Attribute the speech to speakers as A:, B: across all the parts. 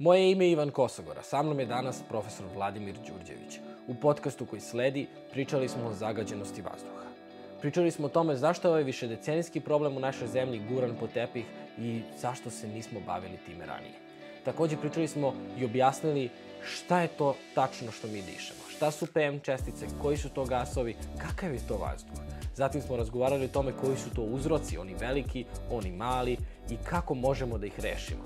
A: Moje ime je Ivan Kosogora, sa mnom je danas profesor Vladimir Đurđević. U podcastu koji sledi pričali smo o zagađenosti vazduha. Pričali smo o tome zašto je ovaj višedecenijski problem u našoj zemlji guran po tepih i zašto se nismo bavili time ranije. Takođe pričali smo i objasnili šta je to tačno što mi dišemo. Šta su PM čestice, koji su to gasovi, kakav je to vazduh. Zatim smo razgovarali o tome koji su to uzroci, oni veliki, oni mali i kako možemo da ih rešimo.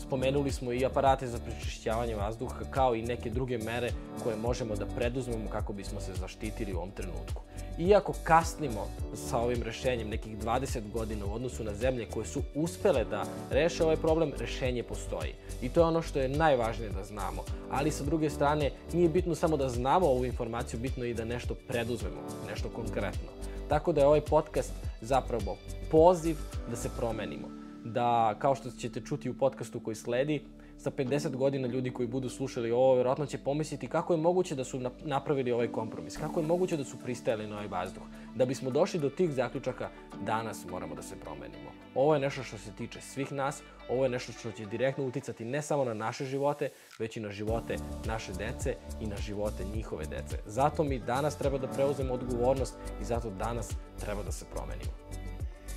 A: Spomenuli smo i aparate za prečišćavanje vazduha kao i neke druge mere koje možemo da preduzmemo kako bismo se zaštitili u ovom trenutku. Iako kasnimo sa ovim rešenjem nekih 20 godina u odnosu na zemlje koje su uspele da reše ovaj problem, rešenje postoji. I to je ono što je najvažnije da znamo. Ali sa druge strane, nije bitno samo da znamo ovu informaciju, bitno je i da nešto preduzmemo, nešto konkretno. Tako da je ovaj podcast zapravo poziv da se promenimo da, kao što ćete čuti u podcastu koji sledi, sa 50 godina ljudi koji budu slušali ovo, verovatno će pomisliti kako je moguće da su napravili ovaj kompromis, kako je moguće da su pristajali na ovaj vazduh. Da bismo došli do tih zaključaka, danas moramo da se promenimo. Ovo je nešto što se tiče svih nas, ovo je nešto što će direktno uticati ne samo na naše živote, već i na živote naše dece i na živote njihove dece. Zato mi danas treba da preuzemo odgovornost i zato danas treba da se promenimo.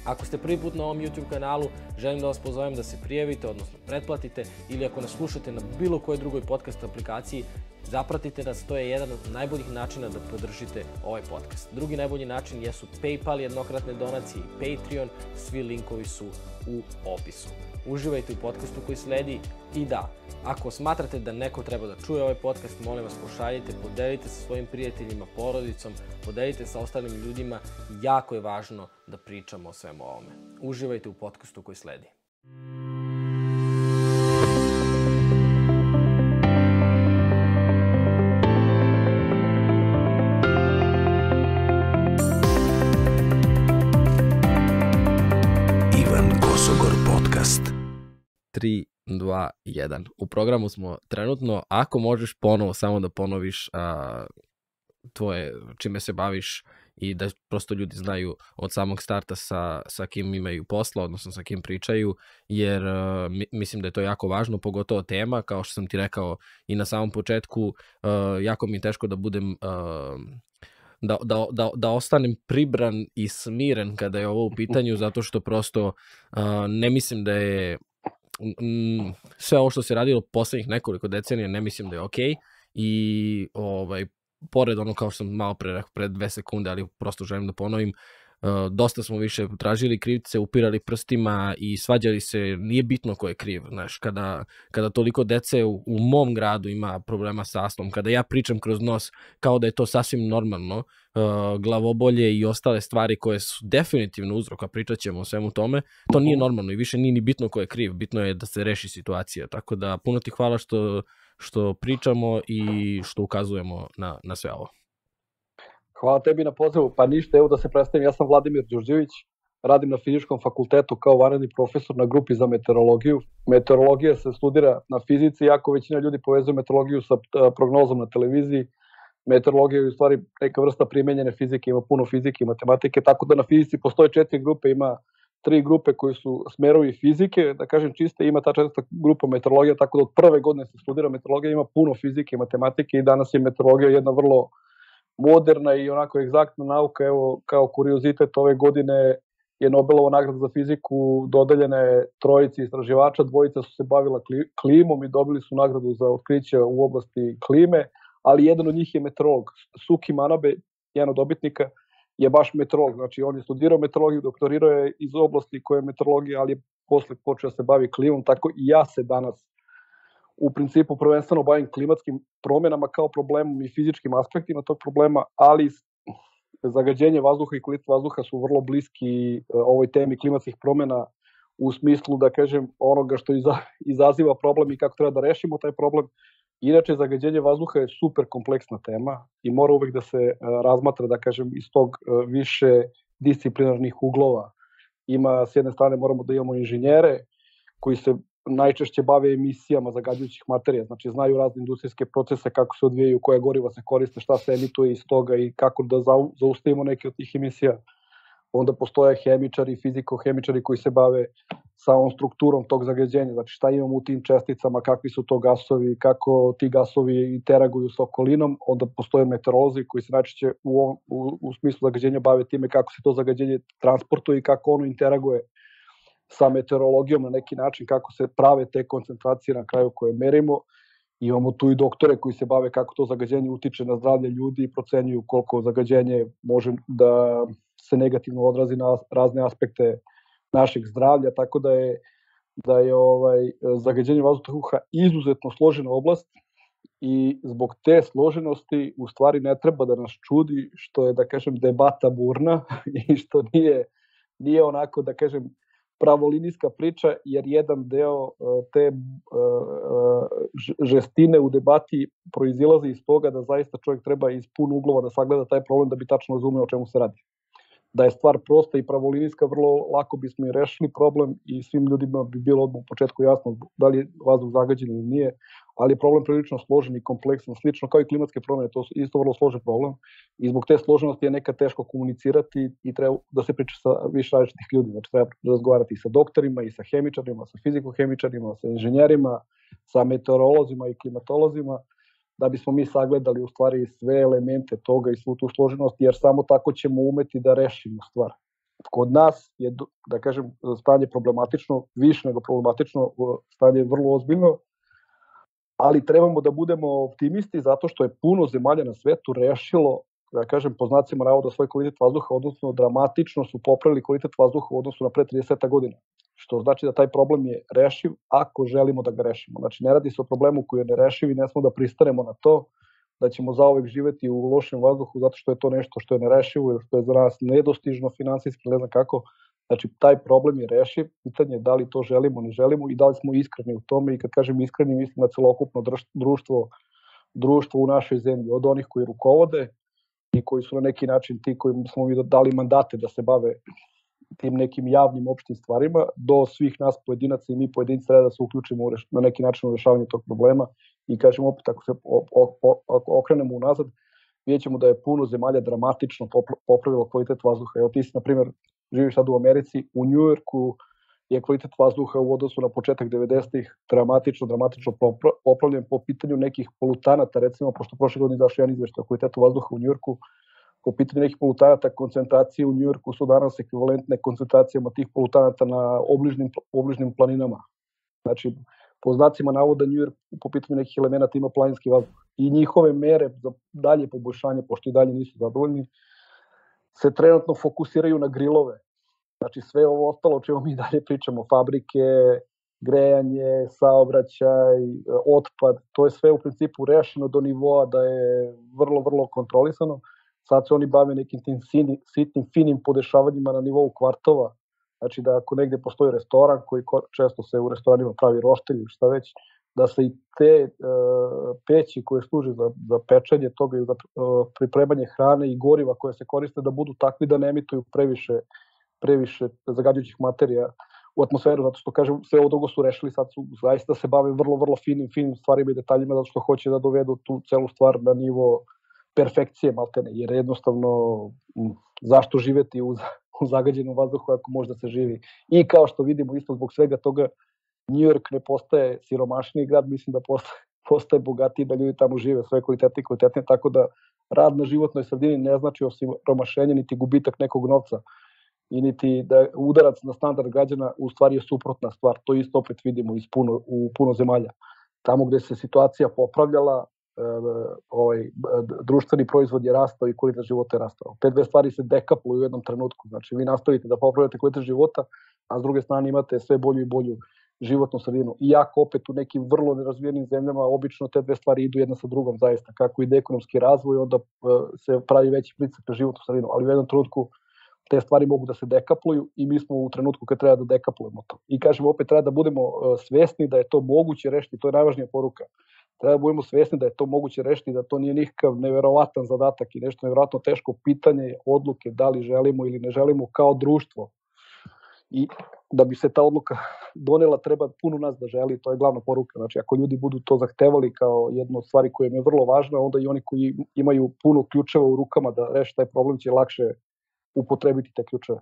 A: Ako ste prvi put na ovom YouTube kanalu, želim da vas pozovem da se prijavite, odnosno pretplatite, ili ako nas slušate na bilo kojoj drugoj podcast aplikaciji, zapratite nas, to je jedan od najboljih načina da podržite ovaj podcast. Drugi najbolji način jesu PayPal, jednokratne donacije i Patreon, svi linkovi su u opisu uživajte u podcastu koji sledi i da, ako smatrate da neko treba da čuje ovaj podcast, molim vas pošaljite, podelite sa svojim prijateljima, porodicom, podelite sa ostalim ljudima, jako je važno da pričamo o svemu ovome. Uživajte u podcastu koji sledi. 3, 2, 1. U programu smo trenutno, ako možeš ponovo samo da ponoviš a, tvoje, čime se baviš i da prosto ljudi znaju od samog starta sa, sa kim imaju posla, odnosno sa kim pričaju, jer a, mislim da je to jako važno, pogotovo tema, kao što sam ti rekao i na samom početku, a, jako mi je teško da budem a, da, da, da, da ostanem pribran i smiren kada je ovo u pitanju, zato što prosto uh, ne mislim da je m, sve ovo što se radilo poslednjih nekoliko decenija, ne mislim da je okej okay. i ovaj, pored ono kao što sam malo pre rekao, pre dve sekunde, ali prosto želim da ponovim, dosta smo više tražili krivce, upirali prstima i svađali se, nije bitno ko je kriv, znaš, kada, kada toliko dece u, u mom gradu ima problema sa astmom, kada ja pričam kroz nos kao da je to sasvim normalno, uh, glavobolje i ostale stvari koje su definitivno uzrok, a pričat ćemo o svemu tome, to nije normalno i više nije ni bitno ko je kriv, bitno je da se reši situacija, tako da puno ti hvala što, što pričamo i što ukazujemo na, na sve ovo.
B: Hvala tebi na pozivu. Pa ništa, evo da se predstavim, ja sam Vladimir Đurđević, radim na fizičkom fakultetu kao vanredni profesor na grupi za meteorologiju. Meteorologija se studira na fizici, jako većina ljudi povezuje meteorologiju sa prognozom na televiziji. Meteorologija je u stvari neka vrsta primenjene fizike, ima puno fizike i matematike, tako da na fizici postoje četiri grupe, ima tri grupe koji su smerovi fizike, da kažem čiste, ima ta četvrta grupa meteorologija, tako da od prve godine se studira meteorologija, ima puno fizike i matematike i danas je meteorologija jedna vrlo moderna i onako egzaktna nauka, evo kao kuriozitet ove godine je Nobelova nagrada za fiziku dodeljene trojici istraživača, dvojica su se bavila klimom i dobili su nagradu za otkriće u oblasti klime, ali jedan od njih je meteorolog. Suki Manabe, jedan od dobitnika, je baš meteorolog, znači on je studirao meteorologiju, doktorirao je iz oblasti koje je meteorologija, ali je posle počeo da se bavi klimom, tako i ja se danas u principu prvenstveno bavim klimatskim promenama kao problemom i fizičkim aspektima tog problema, ali zagađenje vazduha i kvalitet vazduha su vrlo bliski e, ovoj temi klimatskih promena u smislu, da kažem, onoga što iza, izaziva problem i kako treba da rešimo taj problem. Inače, zagađenje vazduha je super kompleksna tema i mora uvek da se e, razmatra, da kažem, iz tog e, više disciplinarnih uglova. Ima, s jedne strane, moramo da imamo inženjere koji se najčešće bave emisijama zagađujućih materija, znači znaju razne industrijske procese, kako se odvijaju, koje goriva se koriste, šta se emituje iz toga i kako da zaustavimo neke od tih emisija. onda postoje hemičari, fizikohemičari koji se bave samom strukturom tog zagađenja, znači šta imamo u tim česticama, kakvi su to gasovi, kako ti gasovi interaguju sa okolinom, onda postoje meteorolozi koji se najčešće u, u, u smislu zagađenja bave time kako se to zagađenje transportuje i kako ono interaguje sa meteorologijom na neki način, kako se prave te koncentracije na kraju koje merimo. Imamo tu i doktore koji se bave kako to zagađenje utiče na zdravlje ljudi i procenjuju koliko zagađenje može da se negativno odrazi na razne aspekte našeg zdravlja, tako da je da je ovaj zagađenje vazduha izuzetno složena oblast i zbog te složenosti u stvari ne treba da nas čudi što je da kažem debata burna i što nije nije onako da kažem pravolinijska priča jer jedan deo e, te e, e, žestine u debati proizilazi iz toga da zaista čovjek treba iz pun uglova da sagleda taj problem da bi tačno razumeo o čemu se radi da je stvar prosta i pravolinijska, vrlo lako bismo i rešili problem i svim ljudima bi bilo odmah u početku jasno da li je vazduh zagađen ili nije, ali je problem prilično složen i kompleksan, slično kao i klimatske promene, to je isto vrlo složen problem i zbog te složenosti je nekad teško komunicirati i treba da se priča sa više različitih ljudi, znači treba razgovarati i sa doktorima, i sa hemičarima, sa fizikohemičarima, sa inženjerima, sa meteorolozima i klimatolozima, da bismo mi sagledali u stvari sve elemente toga i svu tu složenost, jer samo tako ćemo umeti da rešimo stvar. Kod nas je, da kažem, stanje problematično, više nego problematično, stanje je vrlo ozbiljno, ali trebamo da budemo optimisti zato što je puno zemalja na svetu rešilo da kažem, po znacima navoda svoj kvalitet vazduha, odnosno dramatično su popravili kvalitet vazduha u odnosu na pre 30 godina što znači da taj problem je rešiv ako želimo da ga rešimo. Znači ne radi se o problemu koji je nerešiv i ne smo da pristanemo na to da ćemo zaovek živeti u lošem vazduhu zato što je to nešto što je nerešivo ili što je za nas nedostižno finansijski, ne znam kako. Znači taj problem je rešiv, pitanje je da li to želimo, ne želimo i da li smo iskreni u tome i kad kažem iskreni mislim na celokupno društvo, društvo u našoj zemlji, od onih koji rukovode i koji su na neki način ti koji smo mi dali mandate da se bave tim nekim javnim opštim stvarima do svih nas pojedinaca i mi pojedinci treba da se uključimo na neki način u rešavanju tog problema i kažemo opet ako se okrenemo unazad vidjet ćemo da je puno zemalja dramatično popravilo kvalitet vazduha. Evo ti si, na primjer, živiš sad u Americi, u Njujorku je kvalitet vazduha u odnosu na početak 90-ih dramatično, dramatično popravljen po pitanju nekih polutanata, recimo, pošto prošle godine izašao jedan izveštaj o kvalitetu vazduha u Njujorku, po pitanju nekih polutanata koncentracije u Njujorku su danas ekvivalentne koncentracijama tih polutanata na obližnim, obližnim planinama. Znači, po znacima navoda Njujork po pitanju nekih elemenata ima planinski vazduh. I njihove mere za dalje poboljšanje, pošto i dalje nisu zadovoljni, se trenutno fokusiraju na grilove. Znači sve ovo ostalo o čemu mi dalje pričamo, fabrike, grejanje, saobraćaj, otpad, to je sve u principu rešeno do nivoa da je vrlo, vrlo kontrolisano. Sad se oni bave nekim tim sitnim, finim podešavanjima na nivou kvartova, znači da ako negde postoji restoran koji često se u restoranima pravi roštelj ili šta već, da se i te uh, peći koje služe za, za pečenje toga i za uh, pripremanje hrane i goriva koje se koriste da budu takvi da ne emituju previše, previše zagađujućih materija u atmosferu, zato što kažem, sve ovo drugo su rešili, sad su zaista se bave vrlo, vrlo finim, finim stvarima i detaljima, zato što hoće da dovedu tu celu stvar na nivo perfekcije maltene, jer jednostavno zašto živeti u, u zagađenom vazduhu ako možda se živi. I kao što vidimo isto zbog svega toga, New York ne postaje siromašniji grad, mislim da postaje, postaje bogatiji da ljudi tamo žive sve kvalitetne i kvalitetne, tako da rad na životnoj sredini ne znači osim romašenja niti gubitak nekog novca i niti da udarac na standard građana u stvari je suprotna stvar. To isto opet vidimo iz puno, u puno zemalja. Tamo gde se situacija popravljala, ovaj, društveni proizvod je rastao i kvalitet života je rastao. Te dve stvari se dekapluju u jednom trenutku. Znači, vi nastavite da popravljate kvalitet života, a s druge strane imate sve bolju i bolju životnu sredinu. Iako opet u nekim vrlo nerazvijenim zemljama obično te dve stvari idu jedna sa drugom zaista. Kako ide ekonomski razvoj, onda se pravi veći pritisak na životnu sredinu. Ali u jednom trenutku te stvari mogu da se dekapluju i mi smo u trenutku kad treba da dekaplujemo to. I kažemo opet treba da budemo svesni da je to moguće rešiti, to je najvažnija poruka treba da budemo svesni da je to moguće rešiti, da to nije nikakav neverovatan zadatak i nešto neverovatno teško pitanje odluke da li želimo ili ne želimo kao društvo. I da bi se ta odluka donela treba puno nas da želi, to je glavna poruka. Znači ako ljudi budu to zahtevali kao jednu od stvari koja im je vrlo važna, onda i oni koji imaju puno ključeva u rukama da reše taj problem će lakše upotrebiti te ključeve.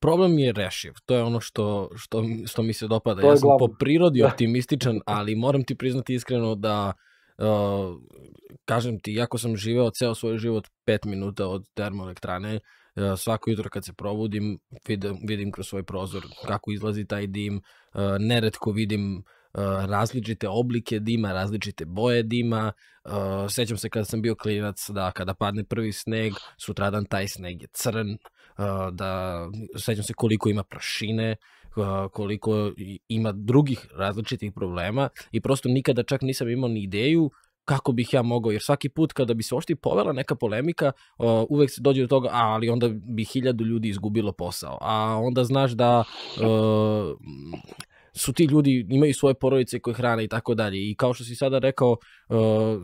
A: problem je rešiv. To je ono što, što, što mi se dopada. Ja sam glavno. po prirodi optimističan, ali moram ti priznati iskreno da uh, kažem ti, jako sam živeo ceo svoj život 5 minuta od termoelektrane, uh, svako jutro kad se probudim vidim, vidim kroz svoj prozor kako izlazi taj dim, uh, neretko vidim različite oblike dima, različite boje dima. Sećam se kada sam bio klinac da kada padne prvi sneg, sutradan taj sneg je crn, da sećam se koliko ima prašine, koliko ima drugih različitih problema i prosto nikada čak nisam imao ni ideju kako bih ja mogao, jer svaki put kada bi se ošti povela neka polemika, uvek se dođe do toga, a, ali onda bi hiljadu ljudi izgubilo posao, a onda znaš da su ti ljudi, imaju svoje porodice koje hrane i tako dalje. I kao što si sada rekao, uh,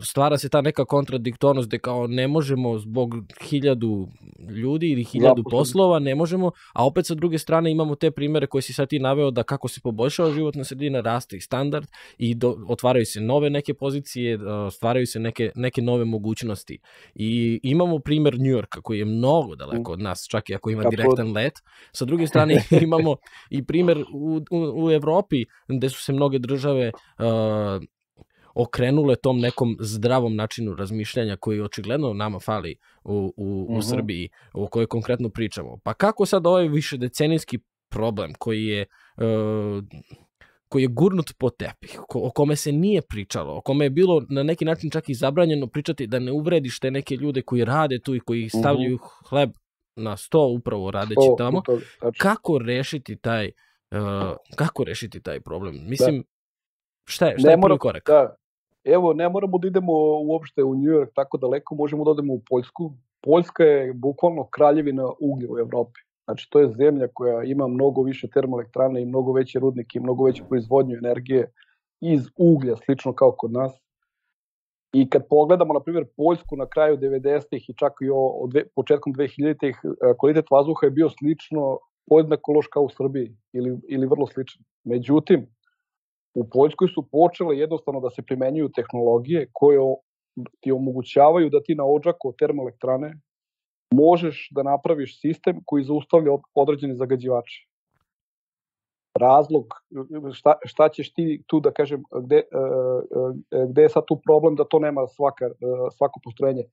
A: stvara se ta neka kontradiktornost gde kao ne možemo zbog hiljadu ljudi ili hiljadu Zapušen. poslova, ne možemo, a opet sa druge strane imamo te primere koje si sad ti naveo da kako se poboljšava životna sredina, raste i standard i do, otvaraju se nove neke pozicije, uh, stvaraju se neke, neke nove mogućnosti. I imamo primer New Yorka koji je mnogo daleko od nas, čak i ako ima direktan let. Sa druge strane imamo i primer u, u, u Evropi Evropi, gde su se mnoge države uh, okrenule tom nekom zdravom načinu razmišljanja koji očigledno nama fali u, u, u uh mhm. -huh. Srbiji, o kojoj konkretno pričamo. Pa kako sad ovaj više decenijski problem koji je uh, koji je gurnut po tepih, o kome se nije pričalo, o kome je bilo na neki način čak i zabranjeno pričati da ne uvrediš te neke ljude koji rade tu i koji mhm. stavljaju uh -huh. hleb na sto upravo radeći to, tamo. Kako rešiti taj Uh, kako rešiti taj problem? Mislim, da. šta je, šta ne je prvi korak?
B: Da. Evo, ne moramo da idemo uopšte u New York tako daleko, možemo da odemo u Poljsku. Poljska je bukvalno kraljevina uglja u Evropi. Znači, to je zemlja koja ima mnogo više termoelektrane i mnogo veće rudnike i mnogo veće proizvodnju energije iz uglja, slično kao kod nas. I kad pogledamo, na primjer, Poljsku na kraju 90-ih i čak i o, o dve, početkom 2000-ih, kvalitet vazduha je bio slično podjednako loš kao u Srbiji ili, ili vrlo slično. Međutim, u Poljskoj su počele jednostavno da se primenjuju tehnologije koje ti omogućavaju da ti na ođaku termoelektrane možeš da napraviš sistem koji zaustavlja određene zagađivače. Razlog, šta, šta ćeš ti tu da kažem, gde, e, e, gde je sad tu problem da to nema svaka, e, svako postrojenje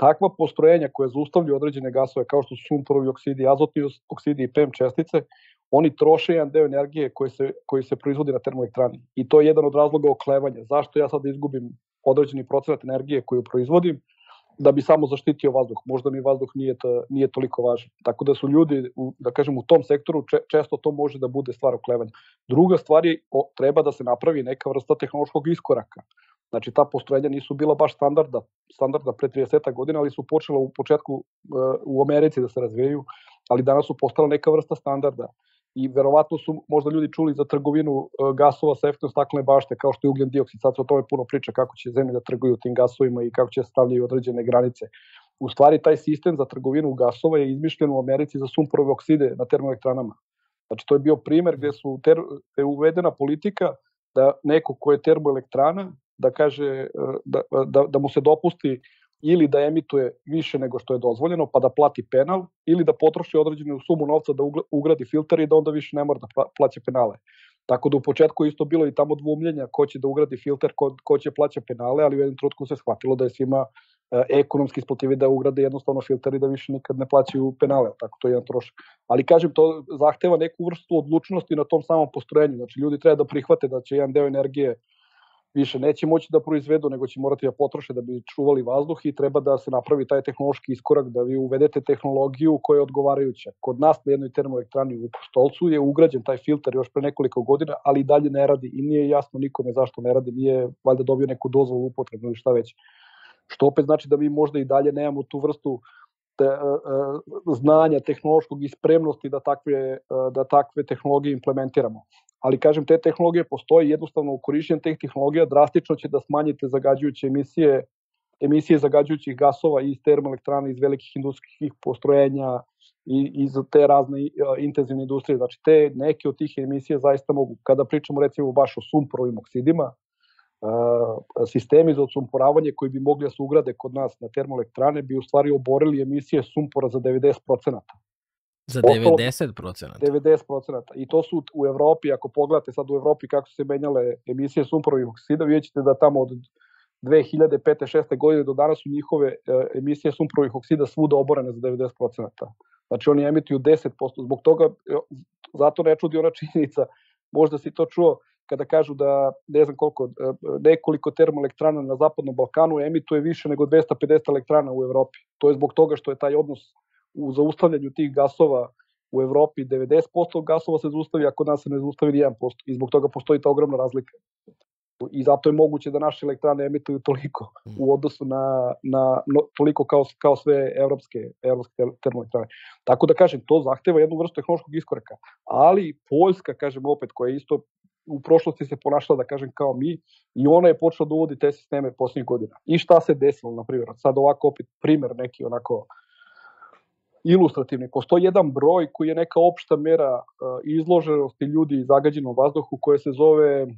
B: takva postrojenja koje zaustavljaju određene gasove kao što su sumporovi oksidi, azotni oksidi i PM čestice, oni troše jedan deo energije koji se, koji se proizvodi na termoelektrani. I to je jedan od razloga oklevanja. Zašto ja sad izgubim određeni procenat energije koju proizvodim, da bi samo zaštitio vazduh. Možda mi vazduh nije, to, nije toliko važan. Tako da su ljudi, u, da kažem, u tom sektoru če, često to može da bude stvar oklevanja. Druga stvar je, o, treba da se napravi neka vrsta tehnološkog iskoraka. Znači, ta postrojenja nisu bila baš standarda, standarda pre 30 godina, ali su počela u početku uh, u Americi da se razvijaju, ali danas su postala neka vrsta standarda. I verovatno su možda ljudi čuli za trgovinu uh, gasova sa efektom staklene bašte, kao što je ugljen dioksid. Sad se o tome puno priča kako će zemlje da trguju tim gasovima i kako će stavljaju određene granice. U stvari, taj sistem za trgovinu gasova je izmišljen u Americi za sumporove okside na termoelektranama. Znači, to je bio primer gde su ter, je uvedena politika da neko ko je termoelektrana da kaže e, da, da, da mu se dopusti ili da emituje više nego što je dozvoljeno, pa da plati penal, ili da potroši određenu sumu novca da ugradi filter i da onda više ne mora da plaća penale. Tako da u početku isto bilo i tamo dvumljenja ko će da ugradi filter, ko, ko će plaća penale, ali u jednom trutku se shvatilo da je svima e, ekonomski isplativi da ugrade jednostavno filter i da više nikad ne plaćaju penale, tako to je jedan trošak. Ali kažem, to zahteva neku vrstu odlučnosti na tom samom postrojenju, znači ljudi treba da prihvate da će jedan deo energije više neće moći da proizvedu, nego će morati da potroše da bi čuvali vazduh i treba da se napravi taj tehnološki iskorak, da vi uvedete tehnologiju koja je odgovarajuća. Kod nas na jednoj termoelektrani u Stolcu je ugrađen taj filter još pre nekoliko godina, ali i dalje ne radi i nije jasno nikome zašto ne radi, nije valjda dobio neku dozvolu upotrebu ili šta već. Što opet znači da mi možda i dalje nemamo tu vrstu te, uh, znanja tehnološkog i spremnosti da takve, uh, da takve tehnologije implementiramo ali kažem, te tehnologije postoje, jednostavno korišćenje teh tehnologija drastično će da smanjite zagađujuće emisije, emisije zagađujućih gasova iz termoelektrana, iz velikih industrijskih postrojenja i iz te razne intenzivne industrije. Znači, te neke od tih emisija zaista mogu, kada pričamo recimo baš o sumporovim oksidima, sistemi za odsumporavanje koji bi mogli da se ugrade kod nas na termoelektrane bi u stvari oborili emisije sumpora za 90%.
A: Za 90 procenata?
B: 90 procenata. I to su u Evropi, ako pogledate sad u Evropi kako su se menjale emisije sumporovih oksida, vidjet ćete da tamo od 2005. 6. godine do danas su njihove e, emisije sumporovih oksida svuda oborene za 90 procenata. Znači oni emituju 10%, zbog toga, e, zato ne čudi ona činjenica, možda si to čuo, kada kažu da ne znam koliko, e, nekoliko termoelektrana na Zapadnom Balkanu emituje više nego 250 elektrana u Evropi. To je zbog toga što je taj odnos u zaustavljanju tih gasova u Evropi 90% gasova se zaustavi, a kod nas se ne zaustavi 1%. I zbog toga postoji ta ogromna razlika. I zato je moguće da naše elektrane emituju toliko u odnosu na, na no, toliko kao, kao sve evropske, evropske termoelektrane. Tako da kažem, to zahteva jednu vrstu tehnološkog iskoraka. Ali Poljska, kažem opet, koja je isto u prošlosti se ponašala, da kažem, kao mi, i ona je počela da uvodi te sisteme poslednjih godina. I šta se desilo, na primjer, sad ovako opet primer neki onako ilustrativni. Postoji jedan broj koji je neka opšta mera uh, izloženosti ljudi zagađenom vazduhu koje se zove uh,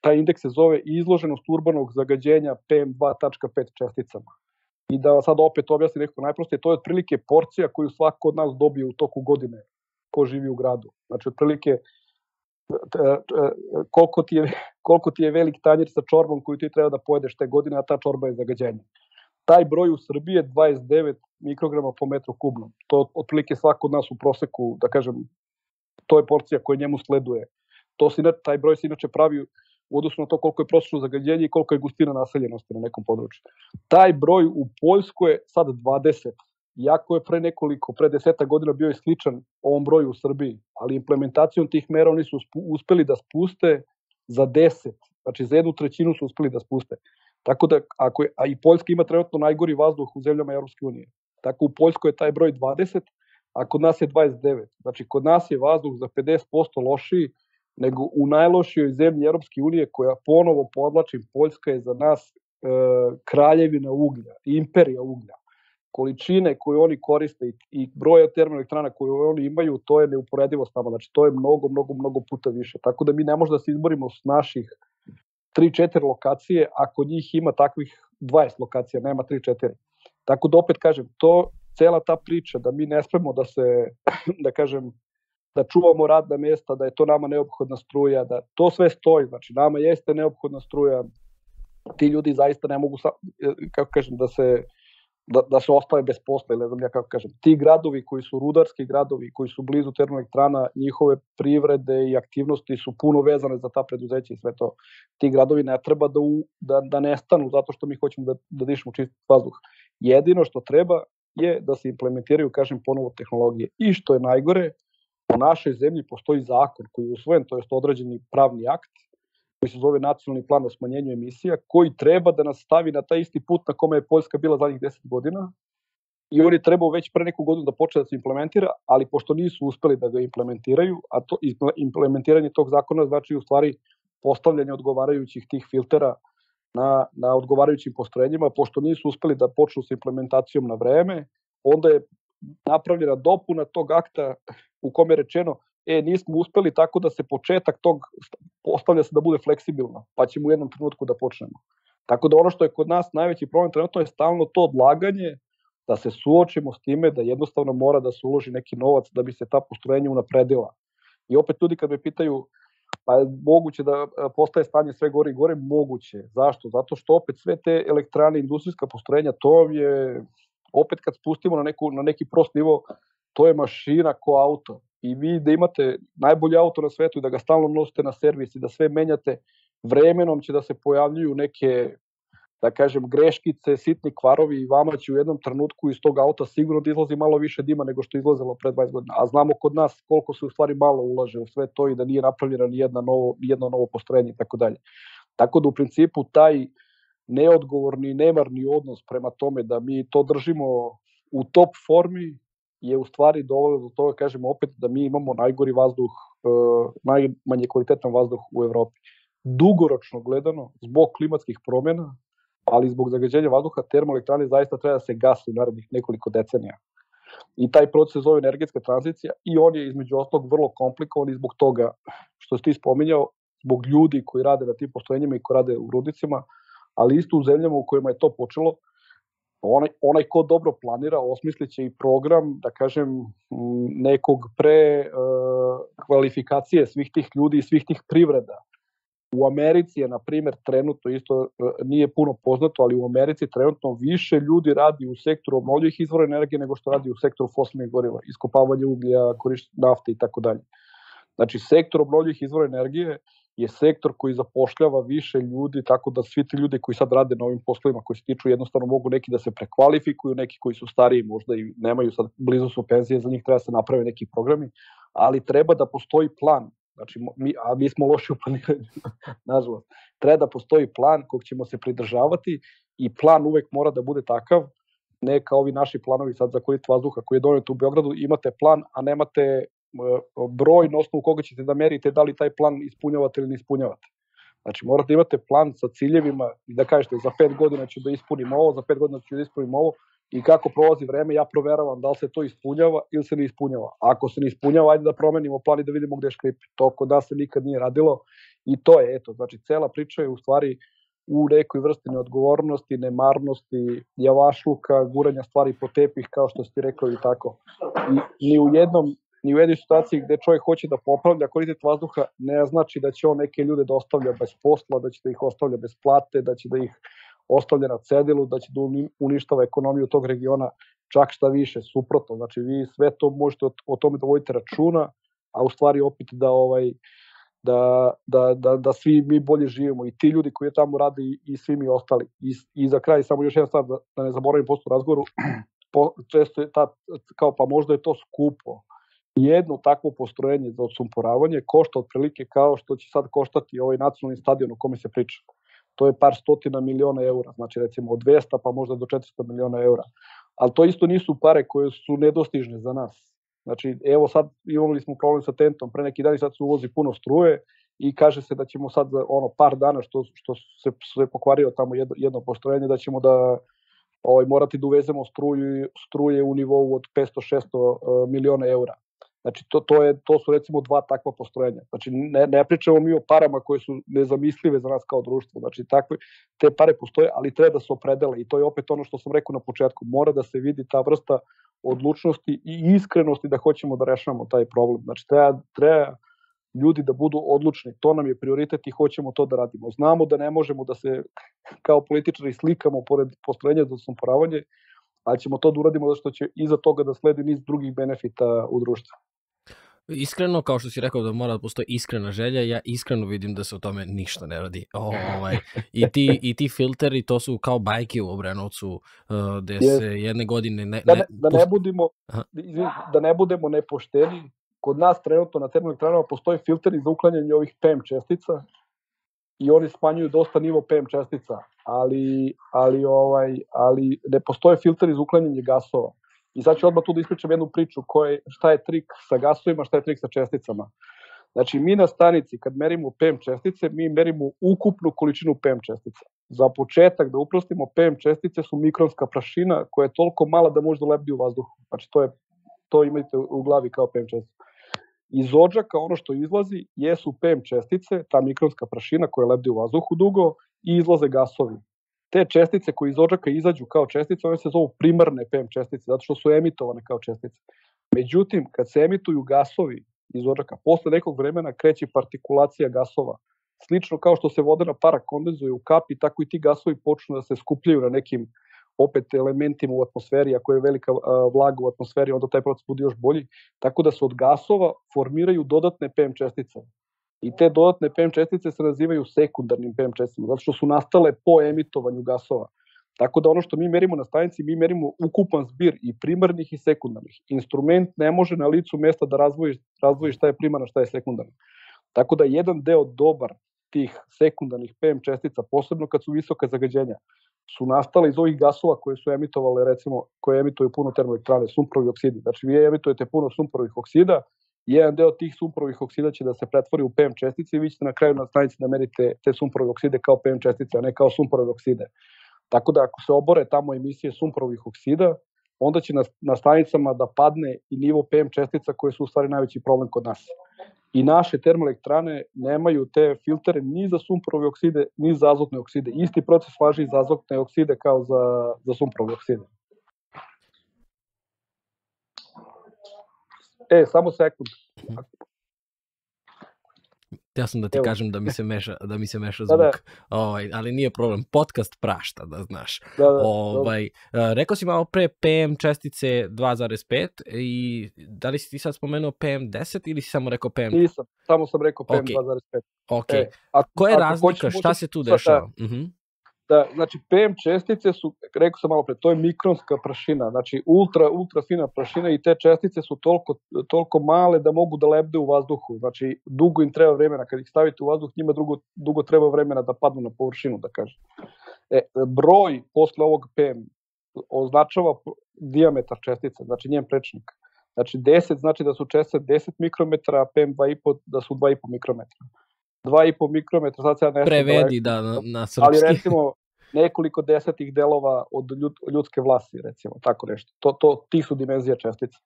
B: taj indeks se zove izloženost urbanog zagađenja PM2.5 česticama. I da sad opet objasnim nekako najprostije, to je otprilike porcija koju svako od nas dobije u toku godine ko živi u gradu. Znači, otprilike koliko ti je, koliko ti je velik tanjir sa čorbom koju ti treba da pojedeš te godine, a ta čorba je zagađenje. Taj broj u Srbiji je 29 mikrograma po metru kubnom. To otprilike svako od nas u proseku, da kažem, to je porcija koja njemu sleduje. To se, taj broj se inače pravi u odnosu na to koliko je prosečno zagađenje i koliko je gustina naseljenosti na nekom području. Taj broj u Poljskoj je sad 20, Jako je pre nekoliko, pre deseta godina bio je sličan ovom broju u Srbiji, ali implementacijom tih mera oni su uspeli da spuste za 10, znači za jednu trećinu su uspeli da spuste. Tako da, ako je, a i Poljska ima trenutno najgori vazduh u zemljama Europske unije. Tako u Poljskoj je taj broj 20, a kod nas je 29. Znači, kod nas je vazduh za 50% lošiji nego u najlošijoj zemlji Europske unije, koja ponovo podlačim, Poljska je za nas e, kraljevina uglja, imperija uglja količine koje oni koriste i broja termoelektrana koje oni imaju, to je neuporedivo s nama. Znači, to je mnogo, mnogo, mnogo puta više. Tako da mi ne možemo da se izborimo s naših 3-4 lokacije, ako njih ima takvih 20 lokacija, nema 3-4. Tako da opet kažem, to cela ta priča da mi ne spremo da se, da kažem, da čuvamo radna mesta, da je to nama neophodna struja, da to sve stoji, znači nama jeste neophodna struja, ti ljudi zaista ne mogu, kako kažem, da se da, da se ostave bez posla, ne znam ja kako kažem. Ti gradovi koji su rudarski gradovi, koji su blizu termoelektrana, njihove privrede i aktivnosti su puno vezane za ta preduzeća i sve to. Ti gradovi ne treba da, u, da, da nestanu zato što mi hoćemo da, da dišemo čist vazduh. Jedino što treba je da se implementiraju, kažem, ponovo tehnologije. I što je najgore, u našoj zemlji postoji zakon koji je usvojen, to je određeni pravni akt, koji se zove Nacionalni plan o smanjenju emisija, koji treba da nas stavi na taj isti put na kome je Poljska bila zadnjih 10 godina i on je trebao već pre neku godinu da počne da se implementira, ali pošto nisu uspeli da ga implementiraju, a to implementiranje tog zakona znači u stvari postavljanje odgovarajućih tih filtera na, na odgovarajućim postrojenjima, pošto nisu uspeli da počnu sa implementacijom na vreme, onda je napravljena dopuna tog akta u kome je rečeno e, nismo uspeli tako da se početak tog postavlja se da bude fleksibilno, pa ćemo u jednom trenutku da počnemo. Tako da ono što je kod nas najveći problem trenutno je stalno to odlaganje, da se suočimo s time da jednostavno mora da se uloži neki novac da bi se ta postrojenja unapredila. I opet ljudi kad me pitaju pa je moguće da e, postaje stanje sve gore i gore, moguće. Zašto? Zato što opet sve te elektrane, industrijska postrojenja, to je, opet kad spustimo na, neku, na neki prost nivo, to je mašina ko auto i vi da imate najbolji auto na svetu i da ga stalno nosite na servis i da sve menjate, vremenom će da se pojavljuju neke da kažem, greškice, sitni kvarovi i vama će u jednom trenutku iz tog auta sigurno da izlazi malo više dima nego što je izlazilo pre 20 godina. A znamo kod nas koliko se u stvari malo ulaže u sve to i da nije napravljeno ni, jedna novo, ni jedno novo postrojenje i tako dalje. Tako da u principu taj neodgovorni, nemarni odnos prema tome da mi to držimo u top formi je u stvari dovoljno do toga, kažemo opet, da mi imamo najgori vazduh, uh, najmanje kvalitetan vazduh u Evropi. Dugoročno gledano, zbog klimatskih promjena, ali zbog zagađenja vazduha, termoelektrane zaista treba da se gasi u narednih nekoliko decenija. I taj proces zove energetska tranzicija i on je između ostalog vrlo komplikovan i zbog toga što si ti spominjao, zbog ljudi koji rade na tim postrojenjima i koji rade u rudnicima, ali isto u zemljama u kojima je to počelo, onaj, onaj ko dobro planira osmisliće i program, da kažem, nekog pre uh, kvalifikacije svih tih ljudi i svih tih privreda. U Americi je, na primjer, trenutno, isto uh, nije puno poznato, ali u Americi trenutno više ljudi radi u sektoru obnovljivih izvora energije nego što radi u sektoru fosilnih goriva, iskopavanje uglja, korištenje nafte i tako dalje. Znači, sektor obnovljivih izvora energije je sektor koji zapošljava više ljudi, tako da svi ti ljudi koji sad rade na ovim poslovima koji se tiču jednostavno mogu neki da se prekvalifikuju, neki koji su stariji možda i nemaju sad blizu su penzije, za njih treba da se naprave neki programi, ali treba da postoji plan. Znači, mi, a mi smo loši u planiranju, nažalost. Treba da postoji plan kog ćemo se pridržavati i plan uvek mora da bude takav, ne kao ovi naši planovi sad za kolit vazduha koji je donet u Beogradu, imate plan, a nemate broj na osnovu koga ćete da merite da li taj plan ispunjavate ili ne ispunjavate. Znači morate da imate plan sa ciljevima i da kažete za pet godina ću da ispunim ovo, za pet godina ću da ispunim ovo i kako prolazi vreme ja proveravam da li se to ispunjava ili se ne ispunjava. Ako se ne ispunjava, ajde da promenimo plan i da vidimo gde škripi. To kod da se nikad nije radilo i to je, eto, znači cela priča je u stvari u nekoj vrsti neodgovornosti, nemarnosti, javašluka, guranja stvari po tepih, kao što ste rekao i tako. I ni u jednom ni u jednoj situaciji gde čovjek hoće da popravlja kvalitet vazduha, ne znači da će on neke ljude da ostavlja bez posla, da će da ih ostavlja bez plate, da će da ih ostavlja na cedilu, da će da uništava ekonomiju tog regiona, čak šta više, suprotno. Znači vi sve to možete o tome da vodite računa, a u stvari opet da ovaj da, da, da, da svi mi bolje živimo i ti ljudi koji tamo rade i, svi mi ostali. I, I za kraj samo još jedna stvar da, da ne zaboravim posto razgovoru, po, često je ta, kao pa možda je to skupo, jedno takvo postrojenje za odsumporavanje košta otprilike kao što će sad koštati ovaj nacionalni stadion o kome se priča. To je par stotina miliona eura, znači recimo od 200 pa možda do 400 miliona eura. Ali to isto nisu pare koje su nedostižne za nas. Znači, evo sad imali smo problem sa tentom, pre neki dan i sad se uvozi puno struje i kaže se da ćemo sad za ono par dana što, što se, se pokvario tamo jedno, jedno postrojenje, da ćemo da ovaj, morati da uvezemo struju, struje u nivou od 500-600 miliona eura. Znači, to, to, je, to su recimo dva takva postrojenja. Znači, ne, ne pričamo mi o parama koje su nezamislive za nas kao društvo. Znači, takve, te pare postoje, ali treba da se opredele. I to je opet ono što sam rekao na početku. Mora da se vidi ta vrsta odlučnosti i iskrenosti da hoćemo da rešavamo taj problem. Znači, treba, treba ljudi da budu odlučni. To nam je prioritet i hoćemo to da radimo. Znamo da ne možemo da se kao političari slikamo pored postrojenja za samporavanje, ali ćemo to da uradimo zato što će iza toga da sledi niz drugih benefita u društvu.
A: Iskreno, kao što si rekao da mora da postoji iskrena želja, ja iskreno vidim da se o tome ništa ne radi. O, ovaj, i, ti, I ti filteri, to su kao bajke u Obrenovcu, uh, gde yes. se jedne godine... Ne,
B: da, ne, da, ne budemo, da ne budemo nepošteni, kod nas trenutno na termoelektranama postoje filteri za uklanjanje ovih PM čestica i oni smanjuju dosta nivo PM čestica, ali, ali, ovaj, ali ne postoje filteri za uklanjanje gasova. I sad ću odmah tu da ispričam jednu priču koje, šta je trik sa gasovima, šta je trik sa česticama. Znači, mi na stanici, kad merimo PM čestice, mi merimo ukupnu količinu PM čestica. Za početak, da uprostimo, PM čestice su mikronska prašina koja je toliko mala da može da lebdi u vazduhu. Znači, to, je, to imate u glavi kao PM čestice. Iz ođaka ono što izlazi jesu PM čestice, ta mikronska prašina koja lebdi u vazduhu dugo i izlaze gasovi te čestice koje iz ođaka izađu kao čestice, one se zovu primarne PM čestice, zato što su emitovane kao čestice. Međutim, kad se emituju gasovi iz ođaka, posle nekog vremena kreće partikulacija gasova. Slično kao što se vodena para kondenzuje u kapi, tako i ti gasovi počnu da se skupljaju na nekim opet elementima u atmosferi, ako je velika vlaga u atmosferi, onda taj proces bude još bolji. Tako da se od gasova formiraju dodatne PM čestice. I te dodatne PM čestice se nazivaju sekundarnim PM česticama, zato što su nastale po emitovanju gasova. Tako da ono što mi merimo na stanici, mi merimo ukupan zbir i primarnih i sekundarnih. Instrument ne može na licu mesta da razvoji, razvoji šta je primarno, šta je sekundarno. Tako da jedan deo dobar tih sekundarnih PM čestica, posebno kad su visoka zagađenja, su nastale iz ovih gasova koje su emitovale, recimo, koje emituju puno termoelektrane, sumprovi oksidi. Znači, vi emitujete puno sumprovih oksida, jedan deo tih sumporovih oksida će da se pretvori u PM čestice i vi ćete na kraju na stanici da merite te sumporove okside kao PM čestice, a ne kao sumporove okside. Tako da ako se obore tamo emisije sumporovih oksida, onda će na, na stanicama da padne i nivo PM čestica koje su u stvari najveći problem kod nas. I naše termoelektrane nemaju te filtere ni za sumporove okside, ni za azotne okside. Isti proces važi i za azotne okside kao za, za sumporove okside. E, samo sekund.
A: Ja sam da ti Evo. kažem da mi se meša, da mi se meša zvuk. Da, da. Ovaj, ali nije problem. Podcast prašta, da znaš. Da, da, ovaj, da. rekao si malo pre PM čestice 2,5 i da li si ti sad spomenuo PM10 ili si samo rekao PM?
B: Nisam, samo sam rekao PM okay. 2,5.
A: Ok. E, ako, Koja je razlika? Šta se tu dešava? Da, uh -huh.
B: Da, znači PM čestice su, rekao sam malo pre, to je mikronska prašina, znači ultra, ultra fina prašina i te čestice su toliko, toliko male da mogu da lebde u vazduhu, znači dugo im treba vremena, kad ih stavite u vazduh njima dugo, dugo treba vremena da padnu na površinu, da kažem. E, broj posle ovog PM označava diametar čestice, znači njen prečnik. Znači 10 znači da su čestice 10 mikrometara, a PM 2,5 da su 2,5 mikrometra. 2,5 mikrometra, sad se ja nešto...
A: Prevedi, da, na, na srpski.
B: Ali recimo, nekoliko desetih delova od ljudske vlasti, recimo, tako nešto. To, to, ti su dimenzija čestica.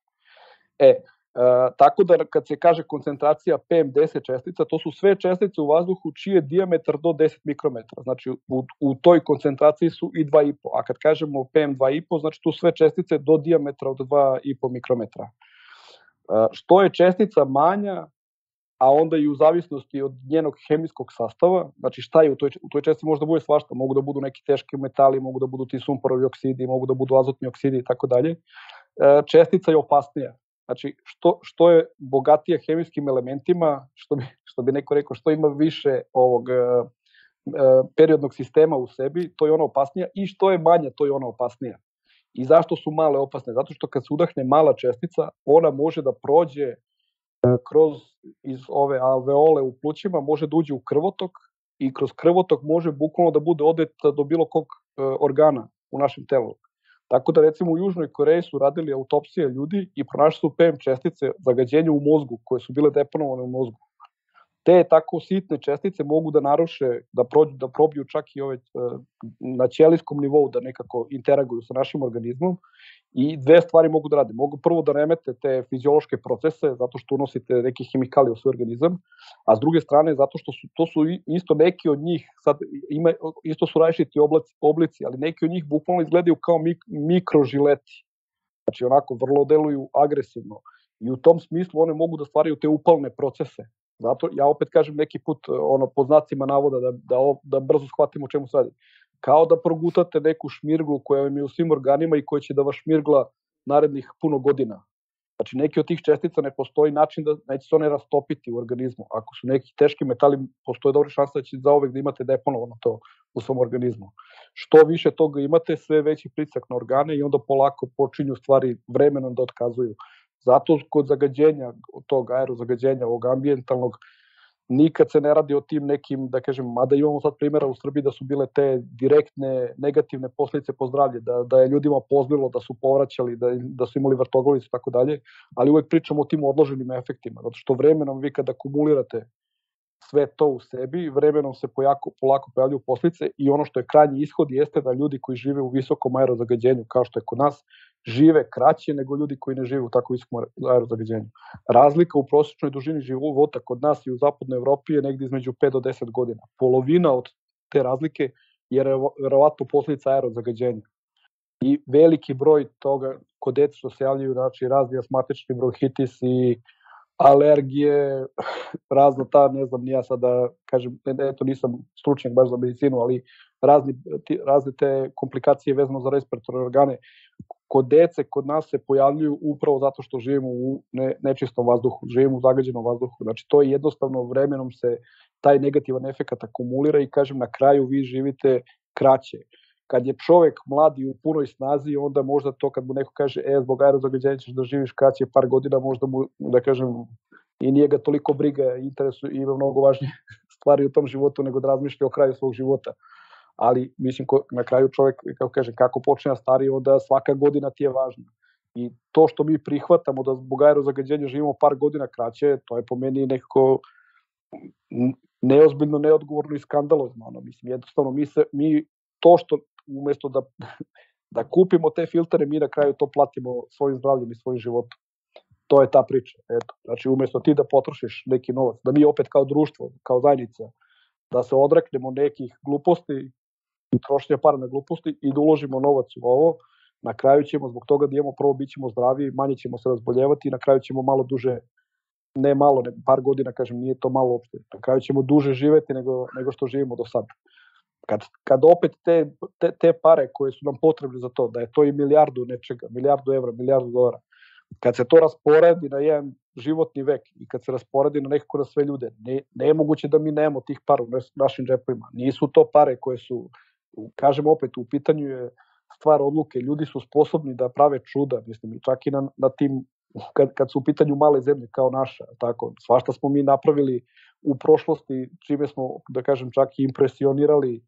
B: E, e, tako da kad se kaže koncentracija PM10 čestica, to su sve čestice u vazduhu čiji je diametar do 10 mikrometra. Znači u, u toj koncentraciji su i 2,5. A kad kažemo PM2,5, znači tu sve čestice do diametra od 2,5 mikrometra. E, što je čestica manja, a onda i u zavisnosti od njenog hemijskog sastava, znači šta je u toj, u toj česti može da bude svašta, mogu da budu neki teški metali, mogu da budu ti sumporovi oksidi, mogu da budu azotni oksidi i tako dalje, e, čestica je opasnija. Znači, što, što je bogatija hemijskim elementima, što bi, što bi neko rekao, što ima više ovog e, e, periodnog sistema u sebi, to je ona opasnija i što je manja, to je ona opasnija. I zašto su male opasne? Zato što kad se udahne mala čestica, ona može da prođe kroz iz ove alveole u plućima može da uđe u krvotok i kroz krvotok može bukvalno da bude odeta do bilo kog e, organa u našem telu. Tako da recimo u Južnoj Koreji su radili autopsije ljudi i pronašli su PM čestice zagađenja u mozgu koje su bile deponovane u mozgu te tako sitne čestice mogu da naruše, da prođu, da probiju čak i ove e, na ćelijskom nivou da nekako interaguju sa našim organizmom i dve stvari mogu da rade. Mogu prvo da remete te fiziološke procese zato što unosite neke hemikalije u svoj organizam, a s druge strane zato što su to su isto neki od njih sad ima isto su različiti oblici, oblici, ali neki od njih bukvalno izgledaju kao mik, mikrožileti. Znači onako vrlo deluju agresivno. I u tom smislu one mogu da stvaraju te upalne procese Zato ja opet kažem neki put ono po znacima navoda da, da, da brzo shvatimo čemu se radi. Kao da progutate neku šmirglu koja vam je u svim organima i koja će da vas šmirgla narednih puno godina. Znači neki od tih čestica ne postoji način da neće se one rastopiti u organizmu. Ako su neki teški metali, postoje dobra šansa da će zaovek da imate deponovano to u svom organizmu. Što više toga imate, sve veći pricak na organe i onda polako počinju stvari vremenom da otkazuju. Zato kod zagađenja, tog aerozagađenja, ovog ambijentalnog, nikad se ne radi o tim nekim, da kažem, mada imamo sad primjera u Srbiji da su bile te direktne negativne posljedice po zdravlje, da, da je ljudima pozbilo, da su povraćali, da, da su imali vrtogolicu i tako dalje, ali uvek pričamo o tim odloženim efektima, zato što vremenom vi kada akumulirate sve to u sebi, vremenom se pojako, polako pojavljuju posljedice i ono što je krajnji ishod jeste da ljudi koji žive u visokom aerozagađenju, kao što je kod nas, žive kraće nego ljudi koji ne žive u tako visokom aerozagađenju. Razlika u prosječnoj dužini života kod nas i u zapadnoj Evropi je negde između 5 do 10 godina. Polovina od te razlike je verovatno posledica aerozagađenja. I veliki broj toga kod deca što se javljaju znači, razni asmatični bronhitis i alergije, razno ta, ne znam, sada da kažem, eto nisam stručnjak baš za medicinu, ali razni, ti, razne te komplikacije vezano za respiratorne organe kod dece, kod nas se pojavljuju upravo zato što živimo u ne, nečistom vazduhu, živimo u zagađenom vazduhu. Znači to je jednostavno vremenom se taj negativan efekt akumulira i kažem na kraju vi živite kraće. Kad je čovek mladi u punoj snazi, onda možda to kad mu neko kaže, e, zbog aerozagađenja ćeš da živiš kraće par godina, možda mu, da kažem, i nije ga toliko briga, interesu, ima mnogo važnije stvari u tom životu nego da razmišlja o kraju svog života ali mislim ko, na kraju čovjek, kako kaže, kako počne stari, onda svaka godina ti je važna. I to što mi prihvatamo da zbog aerozagađenja živimo par godina kraće, to je po meni nekako neozbiljno, neodgovorno i skandalozno. Ono. Mislim, jednostavno, mi, se, mi to što umesto da da kupimo te filtere, mi na kraju to platimo svojim zdravljem i svojim životom. To je ta priča. Eto. Znači, umjesto ti da potrošiš neki novac, da mi opet kao društvo, kao zajednica, da se odreknemo nekih gluposti i trošnja para na gluposti i da uložimo novac u ovo, na kraju ćemo zbog toga da imamo prvo bit ćemo zdravi, manje ćemo se razboljevati i na kraju ćemo malo duže ne malo, ne, par godina, kažem, nije to malo uopšte. Na kraju ćemo duže živeti nego, nego što živimo do sada. Kad, kad opet te, te, te pare koje su nam potrebne za to, da je to i milijardu nečega, milijardu evra, milijardu dolara, kad se to rasporedi na jedan životni vek i kad se rasporedi na nekako na sve ljude, ne, ne je moguće da mi nemamo tih para u našim džepovima. Nisu to pare koje su, kažem opet, u pitanju je stvar odluke. Ljudi su sposobni da prave čuda, mislim, čak i na, na tim kad, kad su u pitanju male zemlje kao naša, tako, svašta smo mi napravili u prošlosti, čime smo, da kažem, čak i impresionirali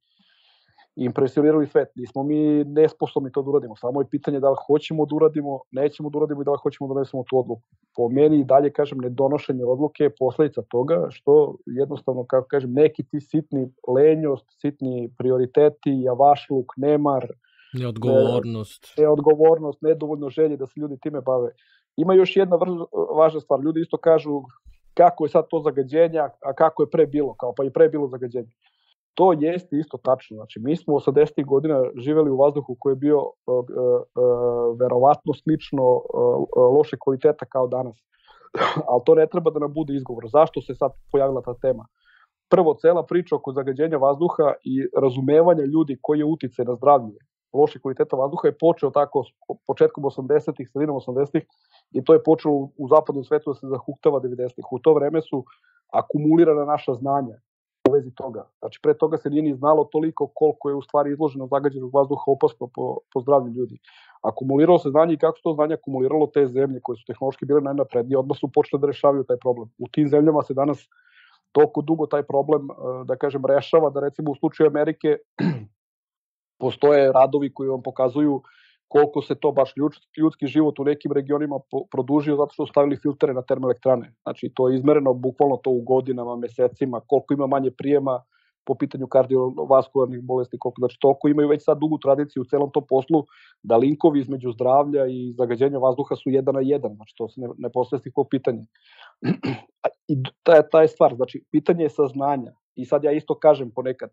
B: impresionirali svet. Nismo mi nesposobni to da uradimo. Samo je pitanje da li hoćemo da uradimo, nećemo da uradimo i da li hoćemo da donesemo tu odluku. Po meni i dalje, kažem, nedonošenje odluke je posledica toga što jednostavno, kako kažem, neki ti sitni lenjost, sitni prioriteti, javašluk, nemar,
A: neodgovornost,
B: ne, neodgovornost, nedovoljno želje da se ljudi time bave. Ima još jedna važna stvar. Ljudi isto kažu kako je sad to zagađenja, a kako je pre bilo, kao pa i pre bilo zagađenje. To jeste isto tačno. Znači, mi smo 80. godina živeli u vazduhu koji je bio uh, uh, uh, verovatno slično uh, loše kvaliteta kao danas. Ali to ne treba da nam bude izgovor. Zašto se sad pojavila ta tema? Prvo, cela priča oko zagađenja vazduha i razumevanja ljudi koji je utice na zdravlje loše kvaliteta vazduha je počeo tako početkom 80-ih, sredinom 80-ih i to je počelo u zapadnom svetu da se zahuktava 90-ih. U to vreme su akumulirana naša znanja u vezi toga. Znači, pre toga se nije ni znalo toliko koliko je u stvari izloženo zagađenog vazduha opasno po, po zdravlju ljudi. Akumuliralo se znanje i kako se to znanje akumuliralo te zemlje koje su tehnološki bile najnaprednije, odmah su počele da rešavaju taj problem. U tim zemljama se danas toliko dugo taj problem, da kažem, rešava, da recimo u slučaju Amerike postoje radovi koji vam pokazuju koliko se to baš ljudski život u nekim regionima produžio zato što su stavili filtere na termoelektrane. Znači to je izmereno bukvalno to u godinama, mesecima, koliko ima manje prijema po pitanju kardiovaskularnih bolesti, koliko, znači toliko imaju već sad dugu tradiciju u celom tom poslu da linkovi između zdravlja i zagađenja vazduha su jedan na jedan, znači to se ne, ne postoje nikog pitanje. I ta, ta je stvar, znači pitanje je saznanja. I sad ja isto kažem ponekad,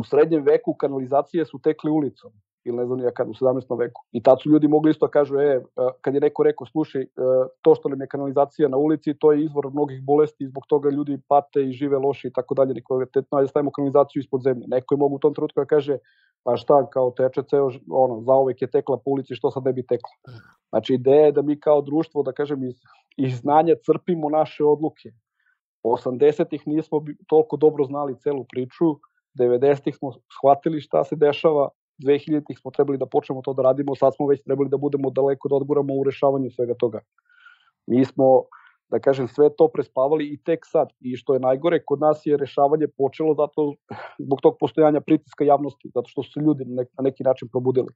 B: u srednjem veku kanalizacije su tekle ulicom ili ne znam ja kad u 17. veku. I tad su ljudi mogli isto da kažu, e, kad je neko rekao, slušaj, e, to što nam je kanalizacija na ulici, to je izvor mnogih bolesti i zbog toga ljudi pate i žive loše i tako dalje, nekvalitetno, ajde stavimo kanalizaciju ispod zemlje. Neko je mogu u tom trenutku da kaže, pa šta, kao teče ceo, ono, zaovek je tekla po ulici, što sad ne bi tekla. Znači, ideja je da mi kao društvo, da kažem, iz, iz znanja crpimo naše odluke. 80-ih nismo toliko dobro znali celu priču, 90-ih smo shvatili šta se dešava, 2000-ih smo trebali da počnemo to da radimo, sad smo već trebali da budemo daleko da odguramo u rešavanju svega toga. Mi smo, da kažem, sve to prespavali i tek sad. I što je najgore, kod nas je rešavanje počelo zato, zbog tog postojanja pritiska javnosti, zato što su se ljudi na neki način probudili.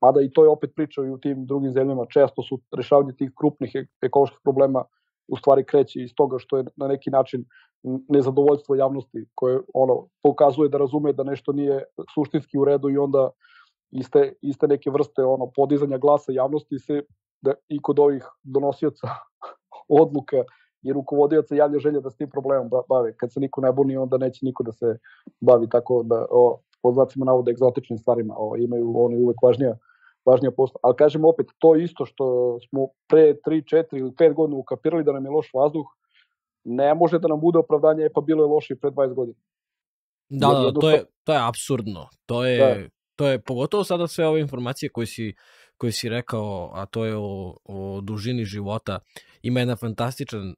B: Mada i to je opet priča i u tim drugim zemljama. Često su rešavanje tih krupnih ekoloških problema u stvari kreće iz toga što je na neki način nezadovoljstvo javnosti koje ono pokazuje da razume da nešto nije suštinski u redu i onda iste, iste neke vrste ono podizanja glasa javnosti se da i kod ovih donosioca odluka i rukovodioca javlja želja da s tim problemom bave. Kad se niko ne buni, onda neće niko da se bavi tako da o, po znacima navode egzotičnim stvarima. O, imaju oni uvek važnija važnija posla. Ali kažem opet, to isto što smo pre 3, 4 ili 5 godina ukapirali da nam je loš vazduh, ne može da nam bude opravdanje, e pa bilo je loše pre 20 godina.
A: Da, da, da, to je, to je absurdno. To je, da. to je pogotovo sada sve ove informacije koje si, koje si rekao, a to je o, o dužini života. Ima jedna fantastična uh,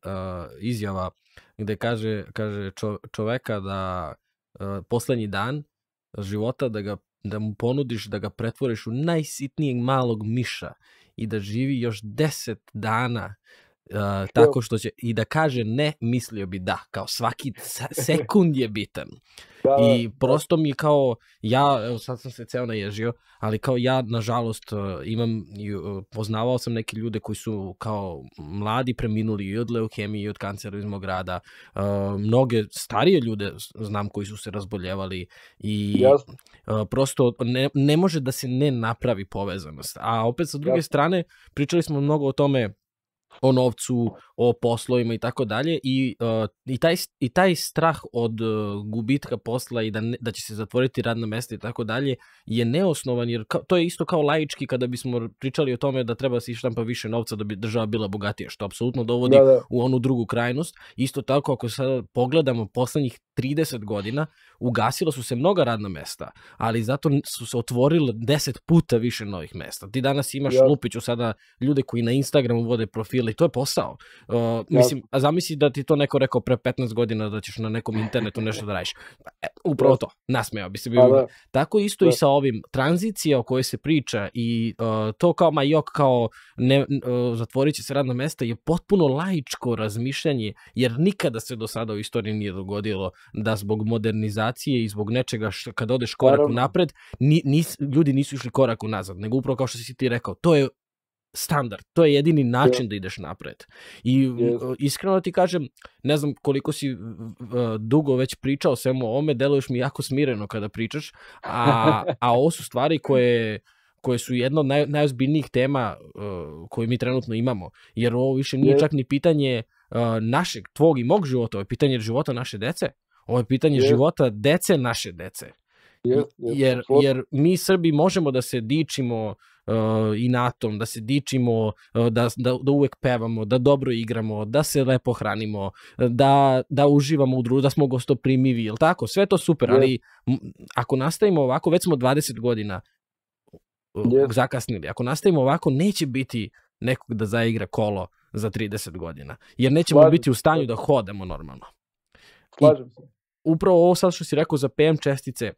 A: izjava gde kaže, kaže čo, čoveka da uh, poslednji dan života da ga da mu ponudiš da ga pretvoriš u najsitnijeg malog miša i da živi još 10 dana Uh, tako što će i da kaže ne, mislio bi da, kao svaki sekund je bitan. Da, I prosto mi kao, ja, evo sad sam se ceo naježio, ali kao ja, nažalost, uh, imam, uh, poznavao sam neke ljude koji su kao mladi preminuli i od leukemije i od kancera iz mog grada. Uh, mnoge starije ljude znam koji su se razboljevali i Jasne. uh, prosto ne, ne može da se ne napravi povezanost. A opet sa druge Jasne. strane, pričali smo mnogo o tome o novcu, o poslovima i tako dalje i uh, i taj i taj strah od uh, gubitka posla i da ne, da će se zatvoriti radna mesta i tako dalje je neosnovan jer ka, to je isto kao laički kada bismo pričali o tome da treba se ištampa više novca da bi država bila bogatija što apsolutno dovodi da, da. u onu drugu krajnost isto tako ako sad pogledamo poslednjih 30 godina ugasilo su se mnoga radna mesta, ali zato su se otvorile 10 puta više novih mesta. Ti danas imaš ja. Lupiću sada ljude koji na Instagramu vode profile i to je posao. Uh, ja. Mislim, a zamisli da ti to neko rekao pre 15 godina da ćeš na nekom internetu nešto da radiš. E, upravo ja. to, nasmejao bi se bio. Da. Tako isto ja. i sa ovim tranzicija o kojoj se priča i uh, to kao ma jok kao ne, uh, zatvorit će se radna mesta je potpuno laičko razmišljanje jer nikada se do sada u istoriji nije dogodilo da zbog modernizacije i zbog nečega što kad odeš korak Naravno. napred, ni, nis, ljudi nisu išli korak unazad, nego upravo kao što si ti rekao, to je standard, to je jedini način yeah. da ideš napred. I yes. iskreno ti kažem, ne znam koliko si uh, dugo već pričao o svemu ovome, deluješ mi jako smireno kada pričaš, a, a ovo su stvari koje koje su jedna od naj, najozbiljnijih tema uh, koje mi trenutno imamo. Jer ovo više nije yes. čak ni pitanje uh, našeg, tvog i mog života, ovo je pitanje života naše dece. Ovo je pitanje yes. života dece naše dece. Yes, yes, jer, jer mi Srbi možemo da se dičimo uh, i natom, da se dičimo, uh, da, da, da uvek pevamo, da dobro igramo, da se lepo hranimo, da, da uživamo u društvu, da smo gostoprimivi, ili tako? Sve to super, yes. ali ako nastavimo ovako, već smo 20 godina yes. zakasnili, ako nastavimo ovako, neće biti nekog da zaigra kolo za 30 godina, jer nećemo Slažim. biti u stanju da hodamo normalno.
B: Slažem se
A: upravo ovo sad što si rekao za PM čestice,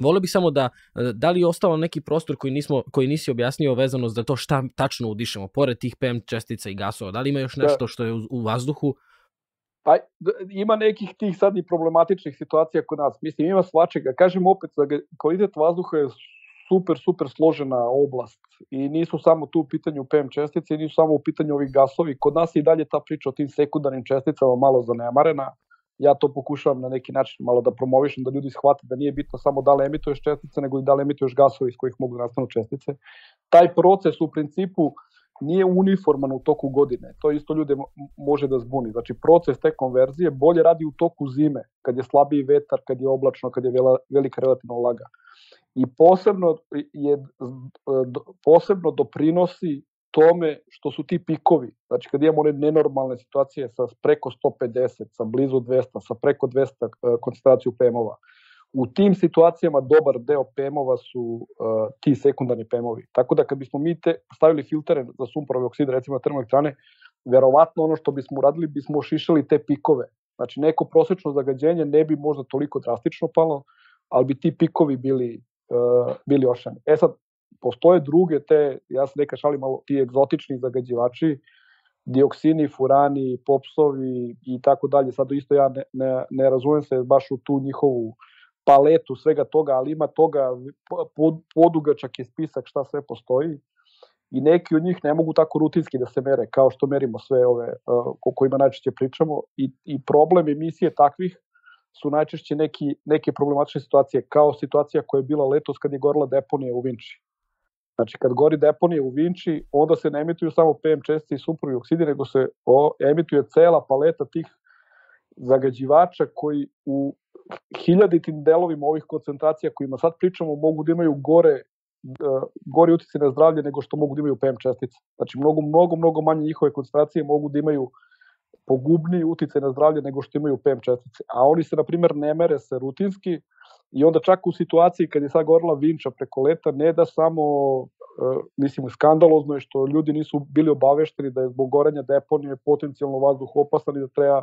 A: Volio bih samo da, da li je ostalo neki prostor koji, nismo, koji nisi objasnio vezano za to šta tačno udišemo, pored tih PM čestica i gasova, da li ima još da. nešto što je u, u vazduhu?
B: Pa, ima nekih tih sad i problematičnih situacija kod nas. Mislim, ima svačega. Kažem opet, da kvalitet vazduha je super, super složena oblast i nisu samo tu u pitanju PM čestice, nisu samo u pitanju ovih gasovi. Kod nas je i dalje ta priča o tim sekundarnim česticama malo zanemarena ja to pokušavam na neki način malo da promovišem, da ljudi shvate da nije bitno samo da li emituješ čestice, nego i da li emituješ gasove iz kojih mogu da nastanu čestice. Taj proces u principu nije uniforman u toku godine. To isto ljude može da zbuni. Znači, proces te konverzije bolje radi u toku zime, kad je slabiji vetar, kad je oblačno, kad je velika relativna vlaga. I posebno, je, posebno doprinosi tome što su ti pikovi, znači kad imamo one nenormalne situacije sa preko 150, sa blizu 200, sa preko 200 e, koncentraciju PM-ova, u tim situacijama dobar deo PM-ova su uh, ti sekundarni PM-ovi. Tako da kad bismo mi te stavili filtere za sumporove okside, recimo na termoelektrane, verovatno ono što bismo uradili, bismo ošišali te pikove. Znači neko prosečno zagađenje ne bi možda toliko drastično palo, ali bi ti pikovi bili, uh, bili ošani. E sad, postoje druge te, ja se neka šalim malo, ti egzotični zagađivači, dioksini, furani, popsovi i tako dalje. Sad isto ja ne, ne, ne razumem se baš u tu njihovu paletu svega toga, ali ima toga, pod, podugačak je spisak šta sve postoji i neki od njih ne mogu tako rutinski da se mere kao što merimo sve ove uh, o kojima najčešće pričamo i, i problem emisije takvih su najčešće neki, neke problematične situacije, kao situacija koja je bila letos kad je gorila deponija u Vinči. Znači, kad gori deponije u Vinči, onda se ne emituju samo PM čestice i sumporovi oksidi, nego se o, emituje cela paleta tih zagađivača koji u hiljaditim delovima ovih koncentracija kojima sad pričamo mogu da imaju gore uh, gori utjecaj na zdravlje nego što mogu da imaju PM čestice. Znači, mnogo, mnogo, mnogo manje njihove koncentracije mogu da imaju pogubniji uticaj na zdravlje nego što imaju PM čestice. A oni se, na primer, ne mere se rutinski, I onda čak u situaciji kad je sad gorila Vinča preko leta, ne da samo, uh, mislim, skandalozno je što ljudi nisu bili obavešteni da je zbog gorenja deponije potencijalno vazduh opasan i da treba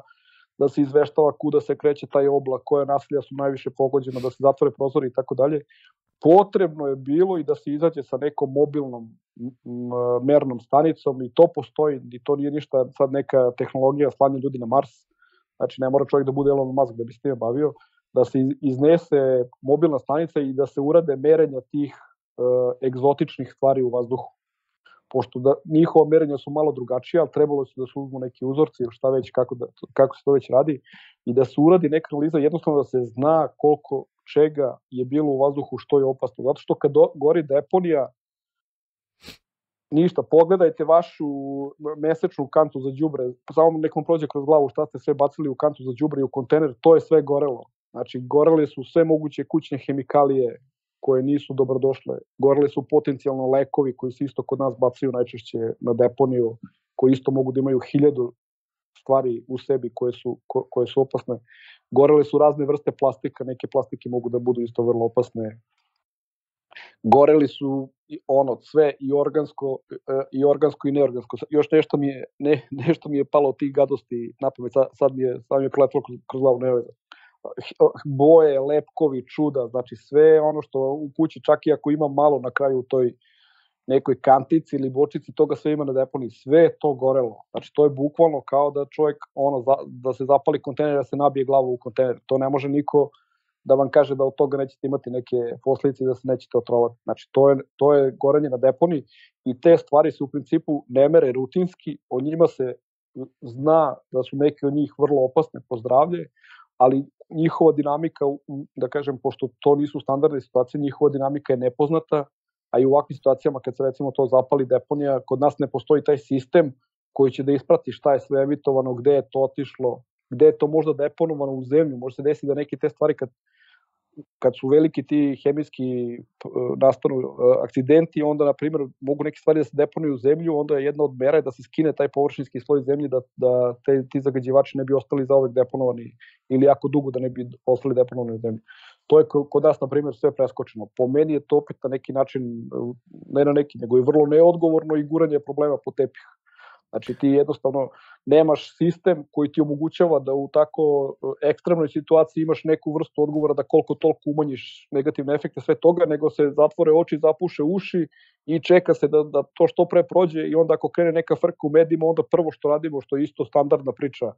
B: da se izveštava kuda se kreće taj oblak, koje nasilja su najviše pogođena, da se zatvore prozori i tako dalje. potrebno je bilo i da se izađe sa nekom mobilnom mernom stanicom i to postoji i to nije ništa sad neka tehnologija slanja ljudi na Mars, znači ne mora čovjek da bude Elon Musk da bi se bavio, da se iznese mobilna stanica i da se urade merenja tih uh, egzotičnih stvari u vazduhu. Pošto da, njihova merenja su malo drugačija, ali trebalo su da se uzmu neki uzorci ili šta već, kako, da, kako se to već radi, i da se uradi neka analiza, jednostavno da se zna koliko čega je bilo u vazduhu što je opasno. Zato što kad gori deponija, ništa, pogledajte vašu mesečnu kantu za đubre, samo nekom prođe kroz glavu šta ste sve bacili u kantu za đubre i u kontener, to je sve gorelo. Znači, gorele su sve moguće kućne hemikalije koje nisu dobrodošle. Gorele su potencijalno lekovi koji se isto kod nas bacaju najčešće na deponiju, koji isto mogu da imaju hiljadu stvari u sebi koje su, ko, koje su opasne. Gorele su razne vrste plastika, neke plastike mogu da budu isto vrlo opasne. Goreli su ono sve i organsko e, i organsko i neorgansko. Još nešto mi je ne, nešto mi je palo od tih gadosti na pamet. Sad, sad mi je sad mi je preletelo kroz, kroz glavu ne veze boje, lepkovi, čuda, znači sve ono što u kući čak i ako ima malo na kraju u toj nekoj kantici ili bočici, toga sve ima na deponiji, sve je to gorelo. Znači to je bukvalno kao da čovjek ono, da se zapali kontener, da se nabije glavu u kontener. To ne može niko da vam kaže da od toga nećete imati neke posledice i da se nećete otrovati. Znači to je, to je gorenje na deponiji i te stvari se u principu ne mere rutinski, o njima se zna da su neke od njih vrlo opasne po zdravlje, ali njihova dinamika, da kažem, pošto to nisu standardne situacije, njihova dinamika je nepoznata, a i u ovakvim situacijama kad se recimo to zapali deponija, kod nas ne postoji taj sistem koji će da isprati šta je sve emitovano, gde je to otišlo, gde je to možda deponovano u zemlju, može se desiti da neke te stvari kad kad su veliki ti hemijski e, nastanu e, akcidenti, onda, na primjer, mogu neke stvari da se deponuju u zemlju, onda je jedna od mera da se skine taj površinski sloj zemlje, da, da te, ti zagađivači ne bi ostali za uvek deponovani ili jako dugo da ne bi ostali deponovani u zemlji. To je kod nas, na primjer, sve preskočeno. Po meni je to opet na neki način, ne na neki, nego je vrlo neodgovorno i guranje problema po tepih. Znači ti jednostavno nemaš sistem koji ti omogućava da u tako e, ekstremnoj situaciji imaš neku vrstu odgovora da koliko toliko umanjiš negativne efekte sve toga, nego se zatvore oči, zapuše uši i čeka se da, da to što pre prođe i onda ako krene neka frka u medijima, onda prvo što radimo, što je isto standardna priča,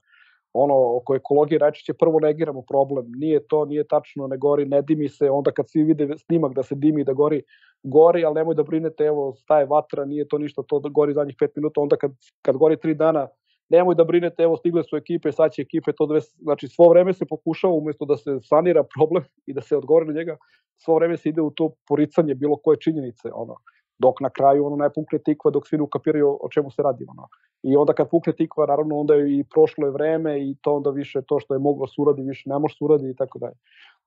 B: ono oko ekologije najčešće prvo negiramo problem. Nije to, nije tačno, ne gori, ne dimi se, onda kad svi vide snimak da se dimi da gori, gori, ali nemoj da brinete, evo, staje vatra, nije to ništa, to da gori zadnjih 5 minuta, onda kad, kad gori 3 dana, nemoj da brinete, evo, stigle su ekipe, sad će ekipe, to dve, znači svo vreme se pokušava umesto da se sanira problem i da se odgovori na njega, svo vreme se ide u to poricanje bilo koje činjenice, ono dok na kraju ono ne pukne tikva dok svi ne ukapiraju o čemu se radi ono. I onda kad pukne tikva naravno onda je i prošlo je vreme i to onda više to što je moglo da suradi više ne može da suradi i tako dalje.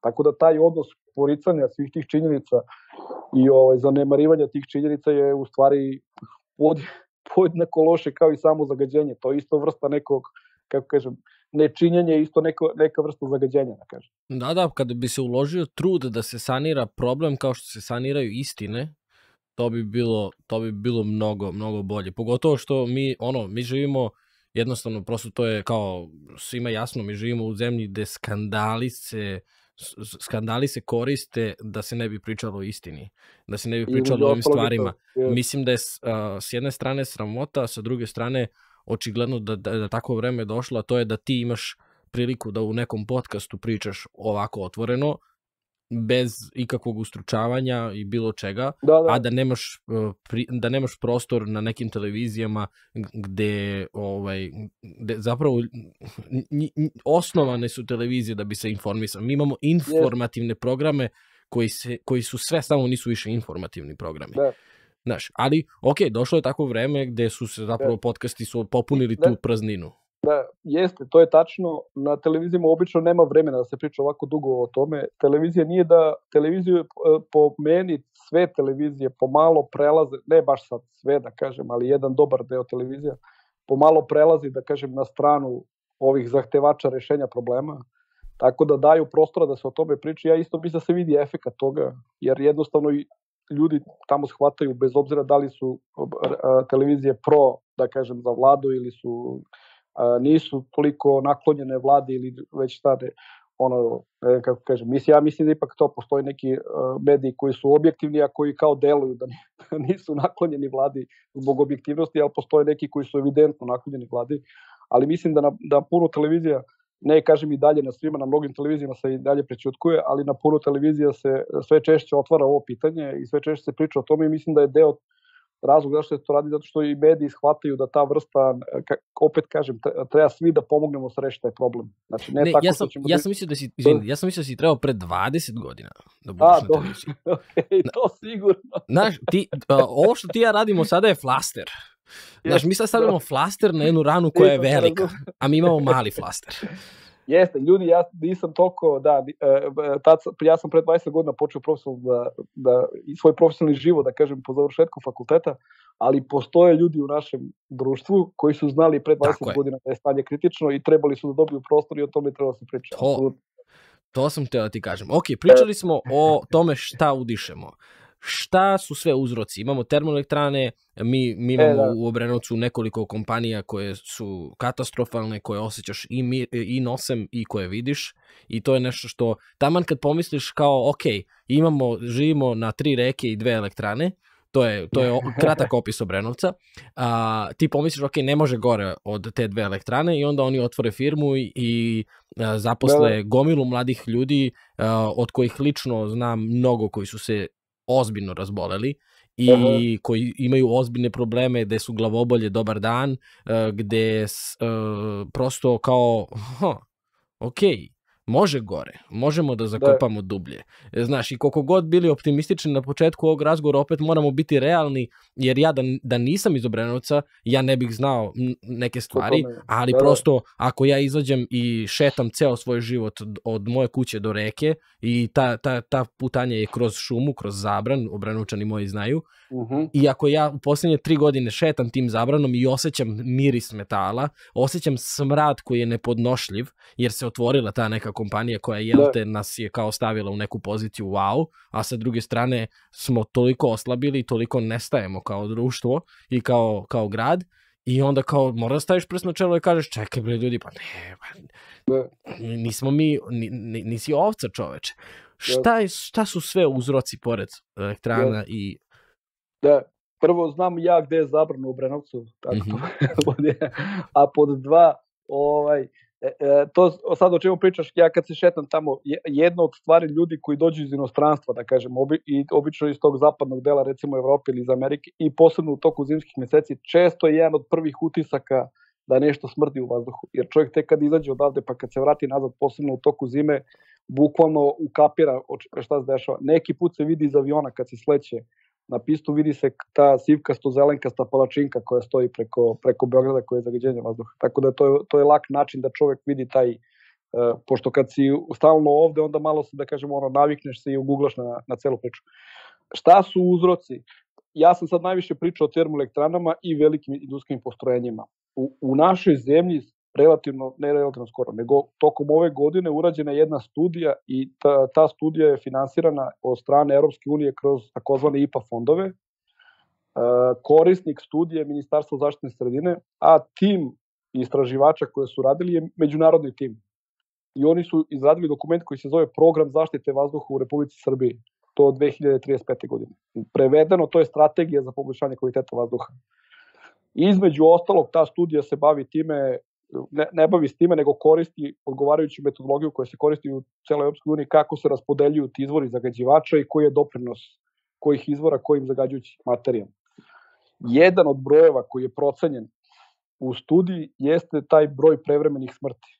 B: Tako da taj odnos poricanja svih tih činjenica i ovaj zanemarivanja tih činjenica je u stvari pod, podjednako loše kao i samo zagađenje. To je isto vrsta nekog kako kažem, nečinjenje isto neko, neka vrsta zagađenja, da kažem.
A: Da, da, kada bi se uložio trud da se sanira problem kao što se saniraju istine, to bi bilo, to bi bilo mnogo, mnogo bolje. Pogotovo što mi, ono, mi živimo, jednostavno, prosto to je kao svima jasno, mi živimo u zemlji gde skandali se, skandali se koriste da se ne bi pričalo o istini, da se ne bi pričalo o ovim stvarima. Mislim da je a, s jedne strane sramota, a sa druge strane očigledno da, da, da tako vreme je došlo, a to je da ti imaš priliku da u nekom podcastu pričaš ovako otvoreno, bez ikakvog ustručavanja i bilo čega, da, da. a da nemaš, e, da nemaš prostor na nekim televizijama gde, ovaj, gde zapravo osnovane su televizije da bi se informisao. Mi imamo informativne programe koji, se, koji su sve samo nisu više informativni programi. Da. Znaš, ali, ok, došlo je tako vreme gde su se zapravo da. podcasti su popunili da. tu prazninu.
B: Da, jeste, to je tačno. Na televizijama obično nema vremena da se priča ovako dugo o tome. Televizija nije da, televiziju e, po meni sve televizije pomalo prelaze, ne baš sad sve da kažem, ali jedan dobar deo televizija, pomalo prelazi da kažem na stranu ovih zahtevača rešenja problema. Tako da daju prostora da se o tome priča. Ja isto mislim da se vidi efekat toga, jer jednostavno ljudi tamo shvataju bez obzira da li su televizije pro, da kažem, za vladu ili su nisu toliko naklonjene vladi ili već stane, ono, ne, kako kažem, mislim, ja mislim da ipak to postoji neki uh, mediji koji su objektivni, a koji kao deluju da nisu naklonjeni vladi zbog objektivnosti, ali postoje neki koji su evidentno naklonjeni vladi, ali mislim da, na, da puno televizija, ne kažem i dalje na svima, na mnogim televizijama se i dalje prećutkuje, ali na puno televizija se sve češće otvara ovo pitanje i sve češće se priča o tome i mislim da je deo razlog zašto se to radi, zato što i mediji shvataju da ta vrsta, opet kažem, treba svi da pomognemo sa reši taj problem.
A: Znači, ne, ne tako ja sam, ćemo... Ja sam mislio da si, izvini, ja sam mislio da si trebao pre 20 godina da budeš A, na televiziji.
B: okay, to sigurno.
A: Znaš, ti, ovo što ti ja radimo sada je flaster. Znaš, mi sad stavljamo flaster na jednu ranu koja je velika, a mi imamo mali flaster.
B: Jeste, ljudi, ja nisam toliko, da, e, e, tad, ja sam pre 20 godina počeo profesionalno da, da, svoj profesionalni život, da kažem, po završetku fakulteta, ali postoje ljudi u našem društvu koji su znali pre 20 godina da je stanje kritično i trebali su da dobiju prostor i o tome treba da se priča.
A: To, to sam teo da ti kažem. Ok, pričali smo o tome šta udišemo šta su sve uzroci. Imamo termoelektrane, mi, mi imamo e, da. u Obrenovcu nekoliko kompanija koje su katastrofalne, koje osjećaš i, mi, i nosem i koje vidiš i to je nešto što taman kad pomisliš kao ok, imamo, živimo na tri reke i dve elektrane, to je, to je kratak opis Obrenovca, a, ti pomisliš ok, ne može gore od te dve elektrane i onda oni otvore firmu i, i zaposle da, da. gomilu mladih ljudi a, od kojih lično znam mnogo koji su se ozbiljno razboleli i uh -huh. koji imaju ozbiljne probleme gde su glavobolje dobar dan, uh, gde uh, prosto kao, ha, okej, može gore, možemo da, da. zakopamo da. dublje. Znaš, i koliko god bili optimistični na početku ovog razgovora, opet moramo biti realni, jer ja da, da nisam iz Obrenovca, ja ne bih znao neke stvari, ali da, da, prosto ako ja izađem i šetam ceo svoj život od, od moje kuće do reke i ta, ta, ta putanja je kroz šumu, kroz zabran, Obrenovčani moji znaju, uh -huh. i ako ja u poslednje tri godine šetam tim zabranom i osjećam miris metala, osjećam smrad koji je nepodnošljiv, jer se otvorila ta neka kompanija koja je, da. te, nas je kao stavila u neku poziciju wow, a sa druge strane smo toliko oslabili i toliko nestajemo kao društvo i kao, kao grad i onda kao mora da staviš prst na čelo i kažeš čekaj bre ljudi, pa ne, pa, da. nismo mi, ni, nisi ovca čoveče. Šta, je, šta su sve uzroci pored elektrana da. i...
B: Da, prvo znam ja gde je zabrano u Brenovcu, tako mm -hmm. a pod dva, ovaj, E, e, to sad o čemu pričaš, ja kad se šetam tamo, jedna od stvari ljudi koji dođu iz inostranstva, da kažem, obi, i obično iz tog zapadnog dela, recimo Evrope ili iz Amerike, i posebno u toku zimskih meseci, često je jedan od prvih utisaka da nešto smrdi u vazduhu. Jer čovjek tek kad izađe odavde, pa kad se vrati nazad, posebno u toku zime, bukvalno ukapira šta se dešava. Neki put se vidi iz aviona kad se sleće na pistu vidi se ta sivkasto zelenkasta palačinka koja stoji preko, preko Beograda koja je zagađenje vazduha. Tako da to je, to je lak način da čovek vidi taj, uh, pošto kad si stalno ovde, onda malo se, da kažemo, ono, navikneš se i uguglaš na, na celu priču. Šta su uzroci? Ja sam sad najviše pričao o termoelektranama i velikim industrijskim postrojenjima. U, u našoj zemlji relativno, ne relativno skoro, nego tokom ove godine urađena jedna studija i ta, ta studija je finansirana od strane Europske unije kroz takozvane IPA fondove. E, korisnik studije je Ministarstvo zaštitne sredine, a tim istraživača koje su radili je međunarodni tim. I oni su izradili dokument koji se zove Program zaštite vazduha u Republici Srbiji. To od 2035. godine. Prevedeno, to je strategija za poboljšanje kvaliteta vazduha. Između ostalog, ta studija se bavi time ne, ne bavi s time, nego koristi odgovarajuću metodologiju koja se koristi u celoj Europskoj uniji, kako se raspodeljuju ti izvori zagađivača i koji je doprinos kojih izvora kojim zagađujućih materijama. Jedan od brojeva koji je procenjen u studiji jeste taj broj prevremenih smrti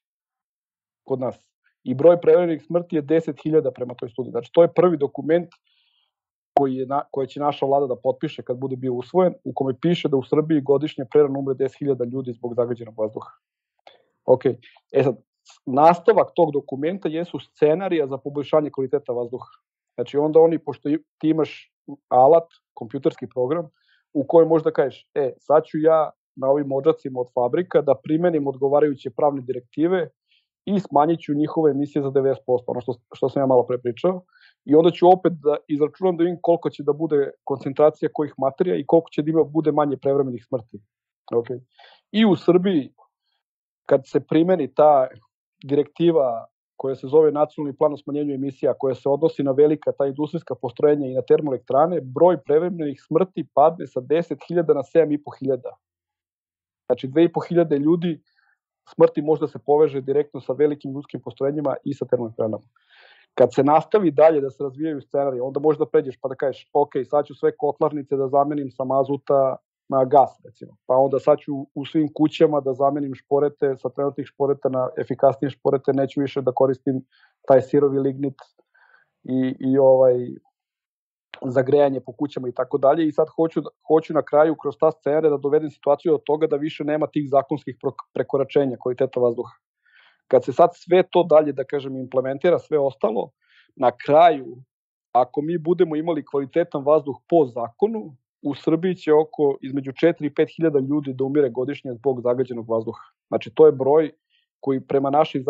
B: kod nas. I broj prevremenih smrti je 10.000 prema toj studiji. Znači, to je prvi dokument koji, je na, koji će naša vlada da potpiše kad bude bio usvojen, u kome piše da u Srbiji godišnje prerano umre 10.000 ljudi zbog zagađenog vazduha. Ok, e sad, nastavak tog dokumenta jesu scenarija za poboljšanje kvaliteta vazduha. Znači onda oni, pošto ti imaš alat, kompjuterski program, u kojem možda kažeš, e, sad ću ja na ovim ođacima od fabrika da primenim odgovarajuće pravne direktive i smanjit ću njihove emisije za 90%, ono što, što sam ja malo pre pričao, i onda ću opet da izračunam da vidim koliko će da bude koncentracija kojih materija i koliko će da ima bude manje prevremenih smrti. Okay. I u Srbiji kad se primeni ta direktiva koja se zove Nacionalni plan o smanjenju emisija, koja se odnosi na velika ta industrijska postrojenja i na termoelektrane, broj prevremenih smrti padne sa 10.000 na 7.500. Znači 2.500 ljudi smrti možda se poveže direktno sa velikim ljudskim postrojenjima i sa termoelektranama. Kad se nastavi dalje da se razvijaju scenarije, onda možeš da pređeš pa da kažeš, ok, sad ću sve kotlarnice da zamenim sa mazuta na gas, recimo. Pa onda sad ću u svim kućama da zamenim šporete sa trenutnih šporeta na efikasnije šporete, neću više da koristim taj sirovi lignit i, i ovaj za grejanje po kućama i tako dalje i sad hoću, hoću na kraju kroz ta scenarija da dovedem situaciju od toga da više nema tih zakonskih prekoračenja kvaliteta vazduha. Kad se sad sve to dalje, da kažem, implementira, sve ostalo, na kraju, ako mi budemo imali kvalitetan vazduh po zakonu, u Srbiji će oko između 4 i 5 hiljada ljudi da umire godišnje zbog zagađenog vazduha. Znači, to je broj koji prema našoj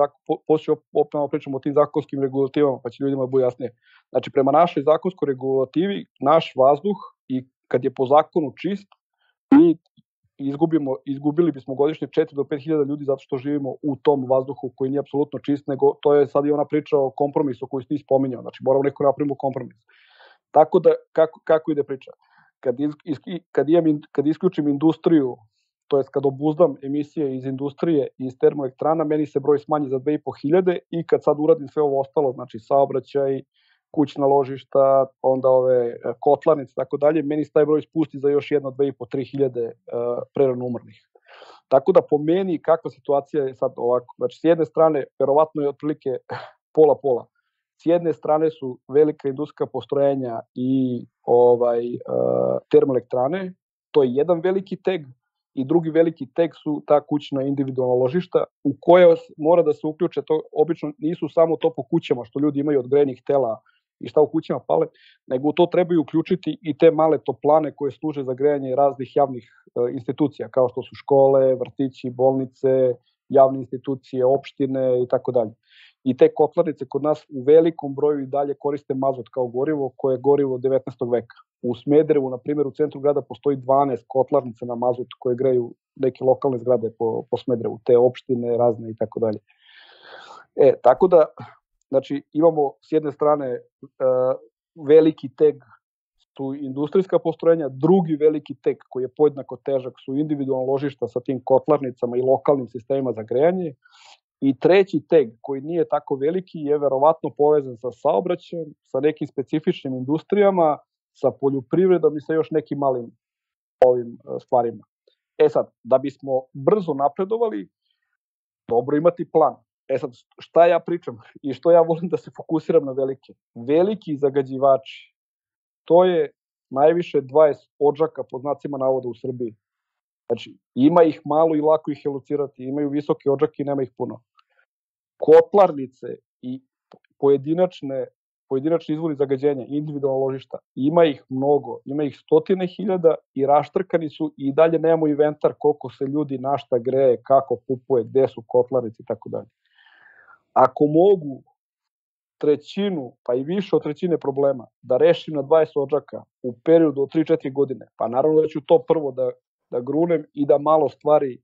B: posle opet pričamo o tim zakonskim regulativama, pa će ljudima bude jasnije. Znači, prema našoj zakonskoj regulativi, naš vazduh i kad je po zakonu čist, mi izgubimo, izgubili bismo godišnje 4 do 5 hiljada ljudi zato što živimo u tom vazduhu koji nije apsolutno čist, nego to je sad i ona priča o kompromisu koju ti spominjao, znači moramo neko napravimo kompromis. Tako da, kako, kako ide priča? Kad, iz, kad, imam, kad isključim industriju to jest kad obuzdam emisije iz industrije i iz termoelektrana, meni se broj smanji za 2500 i kad sad uradim sve ovo ostalo, znači saobraćaj, kućna ložišta, onda ove e, kotlarnice, tako dalje, meni se taj broj spusti za još jedno 2500-3000 uh, prerano umrlih. Tako da po meni kakva situacija je sad ovako, znači s jedne strane verovatno je otprilike pola-pola. S jedne strane su velika industrijska postrojenja i ovaj uh, termoelektrane, to je jedan veliki teg, i drugi veliki tek su ta kućna individualna ložišta u koje mora da se uključe, to obično nisu samo to po kućama što ljudi imaju od grenih tela i šta u kućama pale, nego u to trebaju uključiti i te male toplane koje služe za grejanje raznih javnih e, institucija, kao što su škole, vrtići, bolnice, javne institucije, opštine i tako dalje. I te kotlarnice kod nas u velikom broju i dalje koriste mazot kao gorivo, koje je gorivo 19. veka. U Smederevu, na primjer, u centru grada postoji 12 kotlarnica na mazut koje greju neke lokalne zgrade po, po Smederevu, te opštine razne i tako dalje. E, tako da, znači, imamo s jedne strane uh, veliki teg su industrijska postrojenja, drugi veliki tek koji je podjednako težak su individualno ložišta sa tim kotlarnicama i lokalnim sistemima za grejanje i treći teg koji nije tako veliki je verovatno povezan sa saobraćajem, sa nekim specifičnim industrijama, sa poljoprivredom i sa još nekim malim ovim e, stvarima. E sad, da bismo brzo napredovali, dobro imati plan. E sad, šta ja pričam i što ja volim da se fokusiram na velike? Veliki zagađivači, to je najviše 20 odžaka po znacima navoda u Srbiji. Znači, ima ih malo i lako ih je locirati, imaju visoke odžake i nema ih puno. Kotlarnice i pojedinačne pojedinačni izvori zagađenja, individualna ložišta, ima ih mnogo, ima ih stotine hiljada i raštrkani su i dalje nemamo inventar koliko se ljudi našta greje, kako kupuje, gde su kotlarice i tako dalje. Ako mogu trećinu, pa i više od trećine problema, da rešim na 20 ođaka u periodu od 3-4 godine, pa naravno da ću to prvo da, da grunem i da malo stvari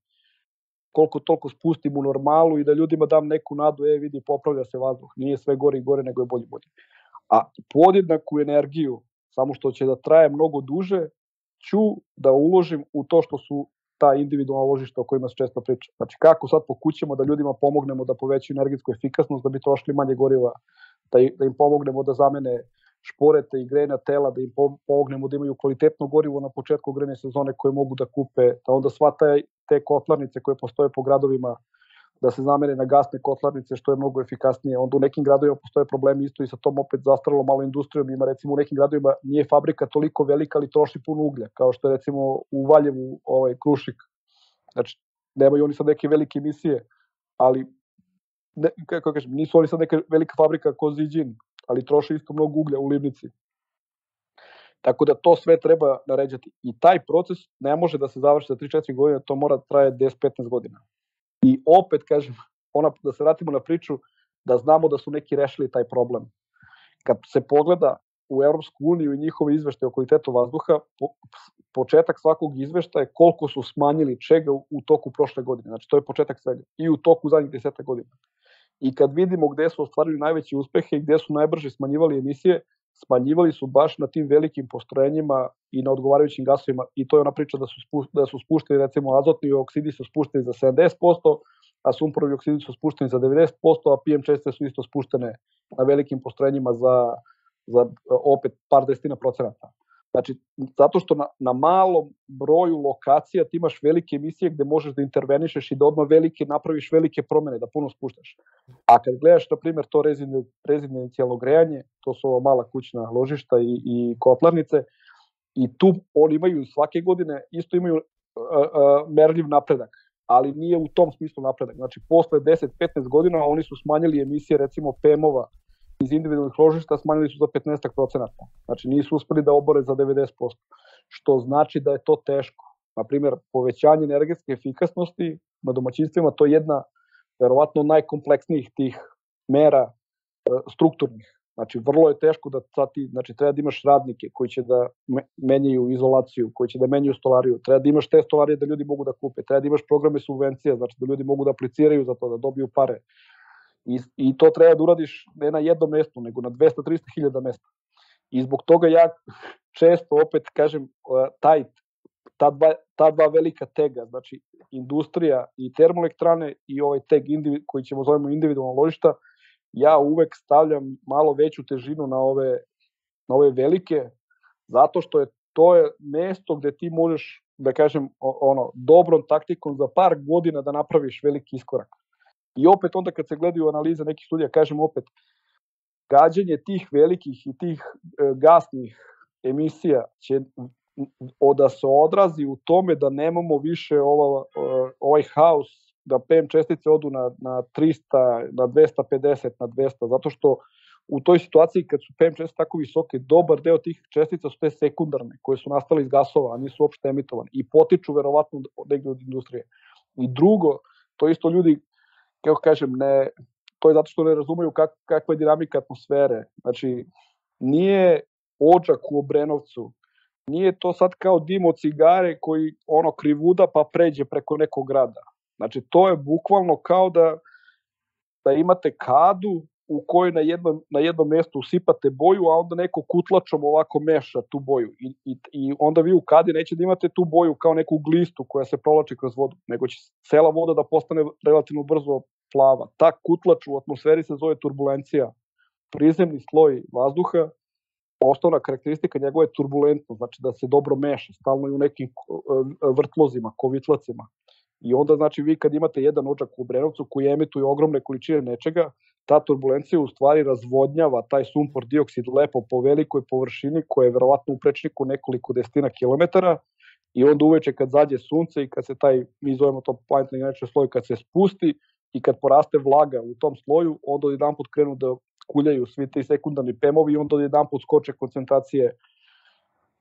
B: koliko toliko spustim u normalu i da ljudima dam neku nadu, e vidi, popravlja se vazduh, nije sve gore i gore, nego je bolje bolje a podjednaku energiju, samo što će da traje mnogo duže, ću da uložim u to što su ta individualna ložišta o kojima se često priča. Znači kako sad po kućama da ljudima pomognemo da povećaju energetsku efikasnost, da bi trošili manje goriva, da, da im pomognemo da zamene šporete i grejna tela, da im pomognemo da imaju kvalitetno gorivo na početku grejne sezone koje mogu da kupe, da onda sva taj, te kotlarnice koje postoje po gradovima da se zamene na gasne kotlarnice što je mnogo efikasnije. Onda u nekim gradovima postoje problemi isto i sa tom opet zastaralo malo industrijom. Ima recimo u nekim gradovima nije fabrika toliko velika ali troši puno uglja, kao što je recimo u Valjevu ovaj Krušik. Znači, nemaju oni sad neke velike emisije, ali ne, kako kažem, nisu oni sad neka velika fabrika ko Ziđin, ali troši isto mnogo uglja u Livnici. Tako da to sve treba naređati. I taj proces ne može da se završi za 3-4 godine, to mora da traje 10-15 godina. I opet, kažem, ona, da se vratimo na priču, da znamo da su neki rešili taj problem. Kad se pogleda u Evropsku uniju i njihove izveštaje o kvalitetu vazduha, po, početak svakog izveštaja je koliko su smanjili čega u, u toku prošle godine. Znači, to je početak svega. I u toku zadnjih deseta godina. I kad vidimo gde su ostvarili najveće uspehe i gde su najbrže smanjivali emisije, smanjivali su baš na tim velikim postrojenjima i na odgovarajućim gasovima i to je ona priča da su, spu, da su spušteni recimo azotni oksidi su spušteni za 70%, a sumporovi oksidi su spušteni za 90%, a PM česte su isto spuštene na velikim postrojenjima za, za opet par desetina procenata. Znači, zato što na, na malom broju lokacija ti imaš velike emisije gde možeš da intervenišeš i da odmah velike, napraviš velike promene, da puno spuštaš. A kad gledaš, na primjer, to rezidencijalno grejanje, to su ova mala kućna ložišta i, i kotlarnice, i tu oni imaju svake godine, isto imaju uh, uh, merljiv napredak, ali nije u tom smislu napredak. Znači, posle 10-15 godina oni su smanjili emisije, recimo, PM-ova iz individualnih ložišta smanjili su za 15 procenata. Znači nisu uspeli da obore za 90%, što znači da je to teško. Na primjer, povećanje energetske efikasnosti na domaćinstvima, to je jedna verovatno najkompleksnijih tih mera e, strukturnih. Znači, vrlo je teško da sad ti, znači, treba da imaš radnike koji će da menjaju izolaciju, koji će da menjaju stolariju, treba da imaš te stolarije da ljudi mogu da kupe, treba da imaš programe subvencija, znači da ljudi mogu da apliciraju za to, da dobiju pare, I, I to treba da uradiš ne na jednom mestu, nego na 200-300 hiljada mesta. I zbog toga ja često opet kažem taj, ta, dva, ta dva velika tega, znači industrija i termoelektrane i ovaj teg koji ćemo zovemo individualno ložišta, ja uvek stavljam malo veću težinu na ove, na ove velike, zato što je to je mesto gde ti možeš, da kažem, ono, dobrom taktikom za par godina da napraviš veliki iskorak. I opet onda kad se gledaju analize nekih studija, kažem opet, gađanje tih velikih i tih e, gasnih emisija će da se odrazi u tome da nemamo više ova, e, ovaj haos da PM čestice odu na, na 300, na 250, na 200, zato što u toj situaciji kad su PM čestice tako visoke, dobar deo tih čestica su te sekundarne, koje su nastale iz gasova, a nisu uopšte emitovane i potiču verovatno negde od industrije. I drugo, to isto ljudi kako kažem, ne, to je zato što ne razumeju kak, kakva je dinamika atmosfere. Znači, nije ođak u Obrenovcu, nije to sad kao dim od cigare koji ono krivuda pa pređe preko nekog grada. Znači, to je bukvalno kao da, da imate kadu u kojoj na jednom, na jednom mestu usipate boju, a onda neko kutlačom ovako meša tu boju. I, i, I onda vi u kadi neće da imate tu boju kao neku glistu koja se provlači kroz vodu, nego će cela voda da postane relativno brzo plava. Ta kutlač u atmosferi se zove turbulencija. Prizemni sloj vazduha, osnovna karakteristika njegove je turbulentno, znači da se dobro meša, stalno i u nekim vrtlozima, kovitlacima. I onda, znači, vi kad imate jedan očak u Brenovcu koji emituje ogromne količine nečega, ta turbulencija u stvari razvodnjava taj sumpor dioksid lepo po velikoj površini koja je verovatno u prečniku nekoliko desetina kilometara i onda uveče kad zađe sunce i kad se taj, mi zovemo to planetni inače sloj, kad se spusti i kad poraste vlaga u tom sloju, onda jedan put krenu da kuljaju svi ti sekundarni pemovi i onda jedan put skoče koncentracije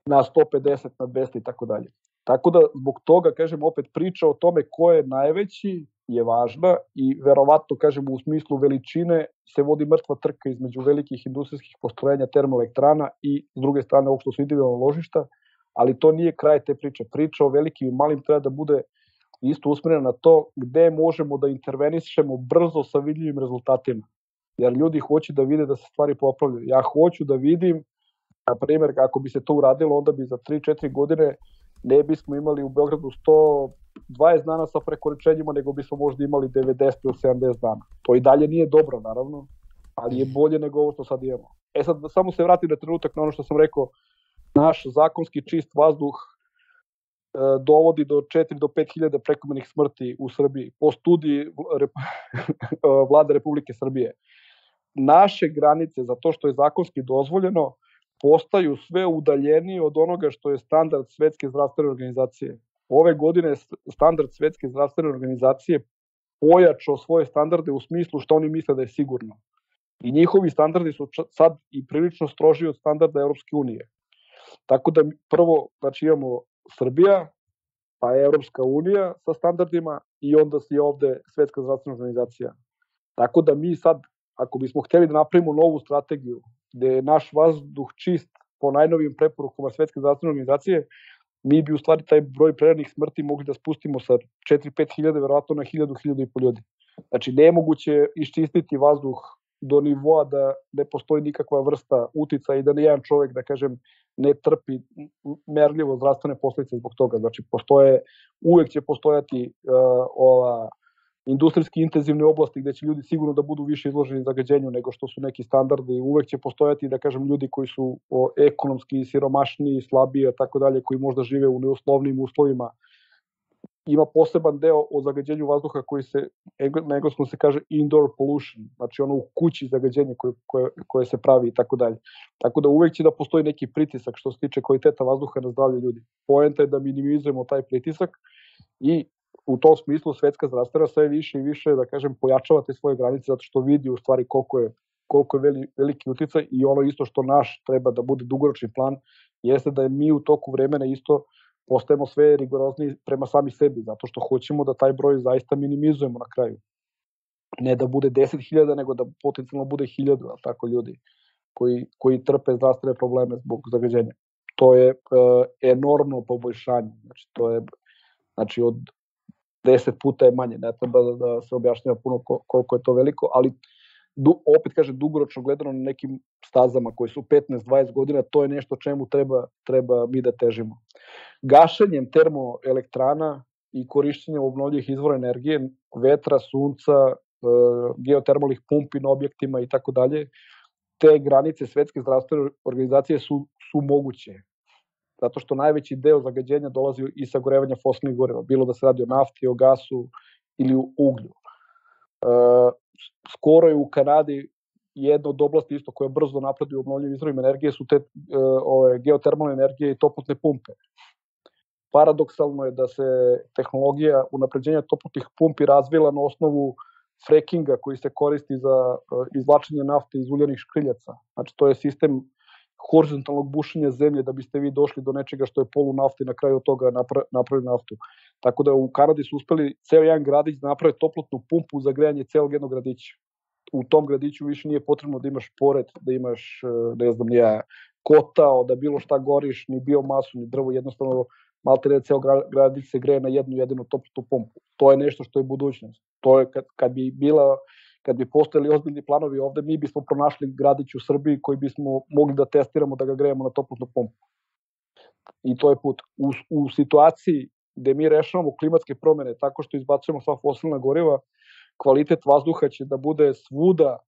B: na 150, na 200 i tako dalje. Tako da zbog toga, kažem, opet priča o tome ko je najveći je važna i verovatno, kažem, u smislu veličine se vodi mrtva trka između velikih industrijskih postrojenja termoelektrana i s druge strane ovog što su individualno ložišta, ali to nije kraj te priče. Priča o velikim i malim treba da bude isto usmjerena na to gde možemo da intervenišemo brzo sa vidljivim rezultatima. Jer ljudi hoće da vide da se stvari popravljaju. Ja hoću da vidim, na primjer, kako bi se to uradilo, onda bi za 3-4 godine ne bismo imali u Beogradu 120 dana sa prekoračenjima, nego bismo možda imali 90 ili 70 dana. To i dalje nije dobro, naravno, ali je bolje nego ovo što sad imamo. E sad, samo se vratim na trenutak na ono što sam rekao, naš zakonski čist vazduh e, dovodi do 4 do 5 hiljada prekomenih smrti u Srbiji po studiji Rep vlade Republike Srbije. Naše granice za to što je zakonski dozvoljeno postaju sve udaljeniji od onoga što je standard svetske zdravstvene organizacije. Ove godine standard svetske zdravstvene organizacije pojačao svoje standarde u smislu što oni misle da je sigurno. I njihovi standardi su sad i prilično stroži od standarda Europske unije. Tako da prvo, znači imamo Srbija, pa Evropska unija sa standardima i onda je ovde Svetska zdravstvena organizacija. Tako da mi sad, ako bismo hteli da napravimo novu strategiju gde je naš vazduh čist po najnovijim preporukama Svetske zdravstvene organizacije, mi bi u stvari taj broj preranih smrti mogli da spustimo sa 4-5 hiljada, verovatno na 1000, 1000 i pol ljudi. Znači, nemoguće iščistiti vazduh do nivoa da ne postoji nikakva vrsta utica i da ni jedan čovek, da kažem, ne trpi merljivo zdravstvene posledice zbog toga. Znači, postoje, uvek će postojati uh, ova industrijski intenzivne oblasti gde će ljudi sigurno da budu više izloženi zagađenju nego što su neki standardi. Uvek će postojati, da kažem, ljudi koji su o, ekonomski siromašniji, slabiji, tako dalje, koji možda žive u neuslovnim uslovima ima poseban deo o zagađenju vazduha koji se, na engleskom se kaže indoor pollution, znači ono u kući zagađenje koje, koje, koje se pravi i tako dalje. Tako da uvek će da postoji neki pritisak što se tiče kvaliteta vazduha na zdravlje ljudi. Poenta je da minimizujemo taj pritisak i u tom smislu svetska zdravstvena sve više i više, da kažem, pojačava te svoje granice zato što vidi u stvari koliko je koliko je veli, veliki uticaj i ono isto što naš treba da bude dugoročni plan jeste da je mi u toku vremena isto postajemo sve rigorozniji prema sami sebi, zato što hoćemo da taj broj zaista minimizujemo na kraju. Ne da bude 10.000, nego da potencijalno bude 1000, tako ljudi, koji, koji trpe zdravstvene probleme zbog zagađenja. To je e, enormno poboljšanje. Znači, to je, znači, od 10 puta je manje, ne treba da, da se objašnjava puno koliko je to veliko, ali du, opet kaže dugoročno gledano na nekim stazama koji su 15-20 godina, to je nešto čemu treba, treba mi da težimo. Gašenjem termoelektrana i korišćenjem obnovljivih izvora energije, vetra, sunca, e, geotermalnih pumpi na objektima i tako dalje, te granice svetske zdravstvene organizacije su, su moguće. Zato što najveći deo zagađenja dolazi iz sagorevanja fosilnih goriva, bilo da se radi o nafti, o gasu ili u uglju. E, skoro je u Kanadi jedna od oblasti isto koja brzo napreduje u obnovljivim izvorima energije su te e, ove, geotermalne energije i toplotne pumpe. Paradoksalno je da se tehnologija unapređenja toplotnih pumpi razvila na osnovu frekinga koji se koristi za e, izvlačenje nafte iz uljanih škriljaca. Znači to je sistem horizontalnog bušenja zemlje da biste vi došli do nečega što je polu nafte i na kraju toga napra napravi naftu. Tako da u Kanadi su uspeli ceo jedan gradić da naprave toplotnu pumpu za grejanje celog jednog gradića. U tom gradiću više nije potrebno da imaš pored, da imaš, e, ne znam, nije kotao, da bilo šta goriš, ni biomasu, ni drvo, jednostavno malte ne ceo gradić se greje na jednu jedinu toplotnu pumpu. To je nešto što je budućnost. To je kad, kad bi bila kad bi postojali ozbiljni planovi ovde, mi bismo pronašli gradić u Srbiji koji bismo mogli da testiramo da ga grejemo na toplotnu pumpu. I to je put. U, u situaciji gde mi rešavamo klimatske promene tako što izbacujemo sva fosilna goriva, kvalitet vazduha će da bude svuda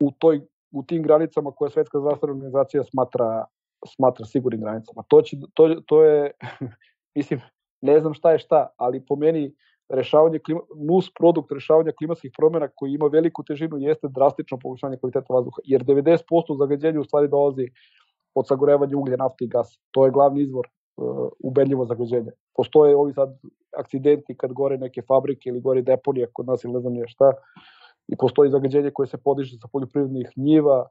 B: u toj u tim granicama koje Svetska zdravstvena organizacija smatra smatra sigurnim granicama. To, će, to, to je, mislim, ne znam šta je šta, ali po meni rešavanje klima, nus produkt rešavanja klimatskih promjena koji ima veliku težinu jeste drastično poboljšanje kvaliteta vazduha, jer 90% zagađenja u stvari dolazi od sagorevanja uglja, nafte i gasa. To je glavni izvor uh, ubedljivo zagađenje. Postoje ovi sad akcidenti kad gore neke fabrike ili gore deponija kod nas ili ne znam nije šta i postoji zagađenje koje se podiže sa poljoprivrednih njiva,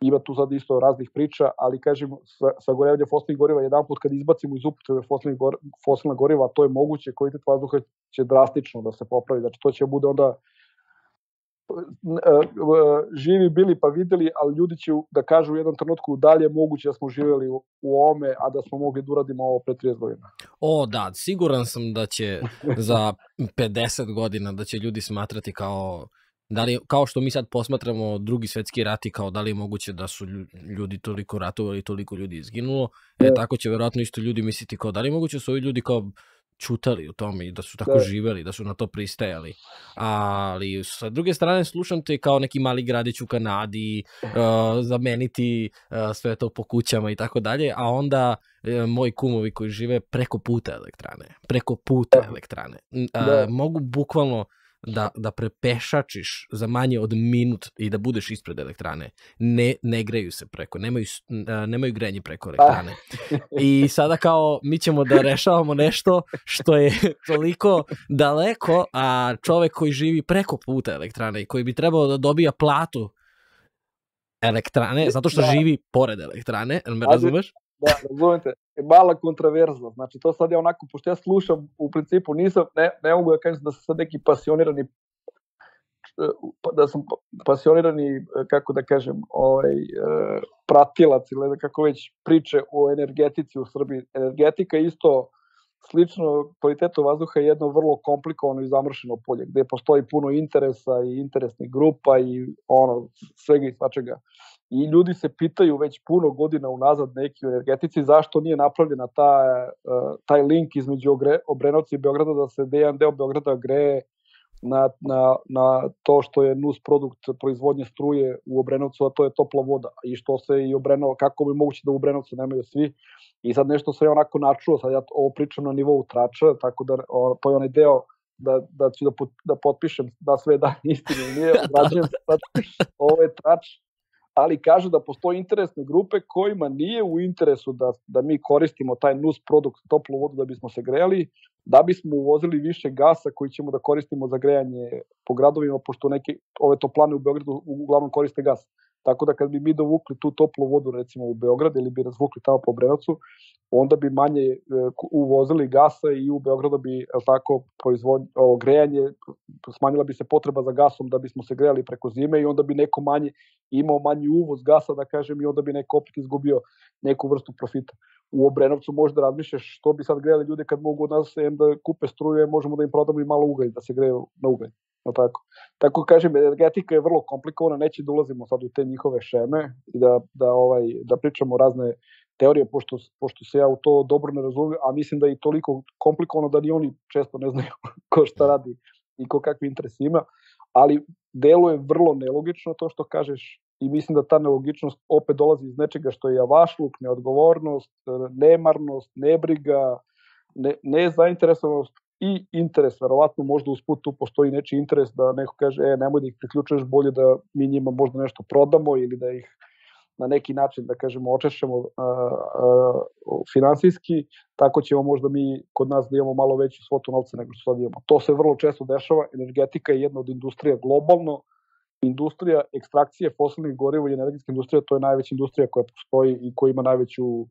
B: ima tu sad isto raznih priča, ali kažem, sa, sagorevanje fosilnih goriva, jedan put kad izbacimo iz upotrebe fosilnih gor, fosilna goriva, to je moguće, kvalitet vazduha će drastično da se popravi, znači to će bude onda živi bili pa videli, ali ljudi će da kažu u jednom trenutku da li je moguće da smo živeli u, u ome, a da smo mogli da uradimo ovo pre 30 godina.
A: O, da, siguran sam da će za 50 godina da će ljudi smatrati kao Da li, kao što mi sad posmatramo drugi svetski rat i kao da li je moguće da su ljudi toliko ratovali, toliko ljudi izginulo, e, tako će verovatno isto ljudi misliti kao da li je moguće da su ovi ljudi kao čutali u tome i da su tako da. živeli, da su na to pristajali. Ali sa druge strane slušam te kao neki mali gradić u Kanadi, uh, zameniti uh, sve to po kućama i tako dalje, a onda uh, moji kumovi koji žive preko puta elektrane, preko puta da. elektrane, uh, da. mogu bukvalno da, da prepešačiš za manje od minut i da budeš ispred elektrane. Ne, ne greju se preko, nemaju, nemaju grenje preko elektrane. I sada kao mi ćemo da rešavamo nešto što je toliko daleko, a čovek koji živi preko puta elektrane i koji bi trebao da dobija platu elektrane, zato što da. živi pored elektrane, me razumeš?
B: Da, razumete, mala kontraverza. Znači, to sad je onako, pošto ja slušam, u principu nisam, ne, ne mogu da kažem da sam sad neki pasionirani pa, da sam pasionirani, kako da kažem, ovaj, pratilac ili da kako već priče o energetici u Srbiji. Energetika isto slično kvalitetu vazduha je jedno vrlo komplikovano i zamršeno polje, gde postoji puno interesa i interesnih grupa i ono, svega i svačega. I ljudi se pitaju već puno godina unazad neki u energetici zašto nije napravljena ta, uh, taj link između Obrenovca i Beograda da se jedan deo Beograda greje na, na, na to što je nus produkt proizvodnje struje u Obrenovcu, a to je topla voda. I što se i Obrenov, kako bi moguće da u Obrenovcu nemaju svi. I sad nešto sve onako načuo, sad ja ovo pričam na nivou trača, tako da o, to je onaj deo da, da ću da, pot, da potpišem da sve da istinu nije odrađujem sad, ovo je trač ali kaže da postoje interesne grupe kojima nije u interesu da, da mi koristimo taj nus produkt toplu vodu da bismo se grejali, da bismo uvozili više gasa koji ćemo da koristimo za grejanje po gradovima, pošto neke ove toplane u Beogradu uglavnom koriste gas. Tako da kad bi mi dovukli tu toplu vodu recimo u Beograd ili bi razvukli tamo po Brenovcu, onda bi manje e, uvozili gasa i u Beogradu bi el tako proizvod, grejanje smanjila bi se potreba za gasom da bismo se grejali preko zime i onda bi neko manje imao manji uvoz gasa da kažem i onda bi neko opet izgubio neku vrstu profita. U Obrenovcu možda razmišljaš što bi sad grejali ljude kad mogu od nas da kupe struje, možemo da im prodamo i malo ugalj da se greju na ugalj. Tako. Tako kažem, energetika je vrlo komplikovana, neće da ulazimo sad u te njihove šeme i da, da, ovaj, da pričamo razne teorije, pošto, pošto se ja u to dobro ne razumem, a mislim da je toliko komplikovano da ni oni često ne znaju ko šta radi i ko kakvi interes ima, ali deluje vrlo nelogično to što kažeš i mislim da ta nelogičnost opet dolazi iz nečega što je javašluk, neodgovornost, nemarnost, nebriga, ne, nezainteresovanost i interes, verovatno možda usput tu postoji nečiji interes da neko kaže, e, nemoj da ih priključuješ, bolje da mi njima možda nešto prodamo ili da ih na neki način, da kažemo, očešemo finansijski, tako ćemo možda mi kod nas da imamo malo veću svotu novca nego što sad imamo. To se vrlo često dešava, energetika je jedna od industrija globalno, industrija ekstrakcije fosilnih goriva i energetska industrija, to je najveća industrija koja postoji i koja ima najveću,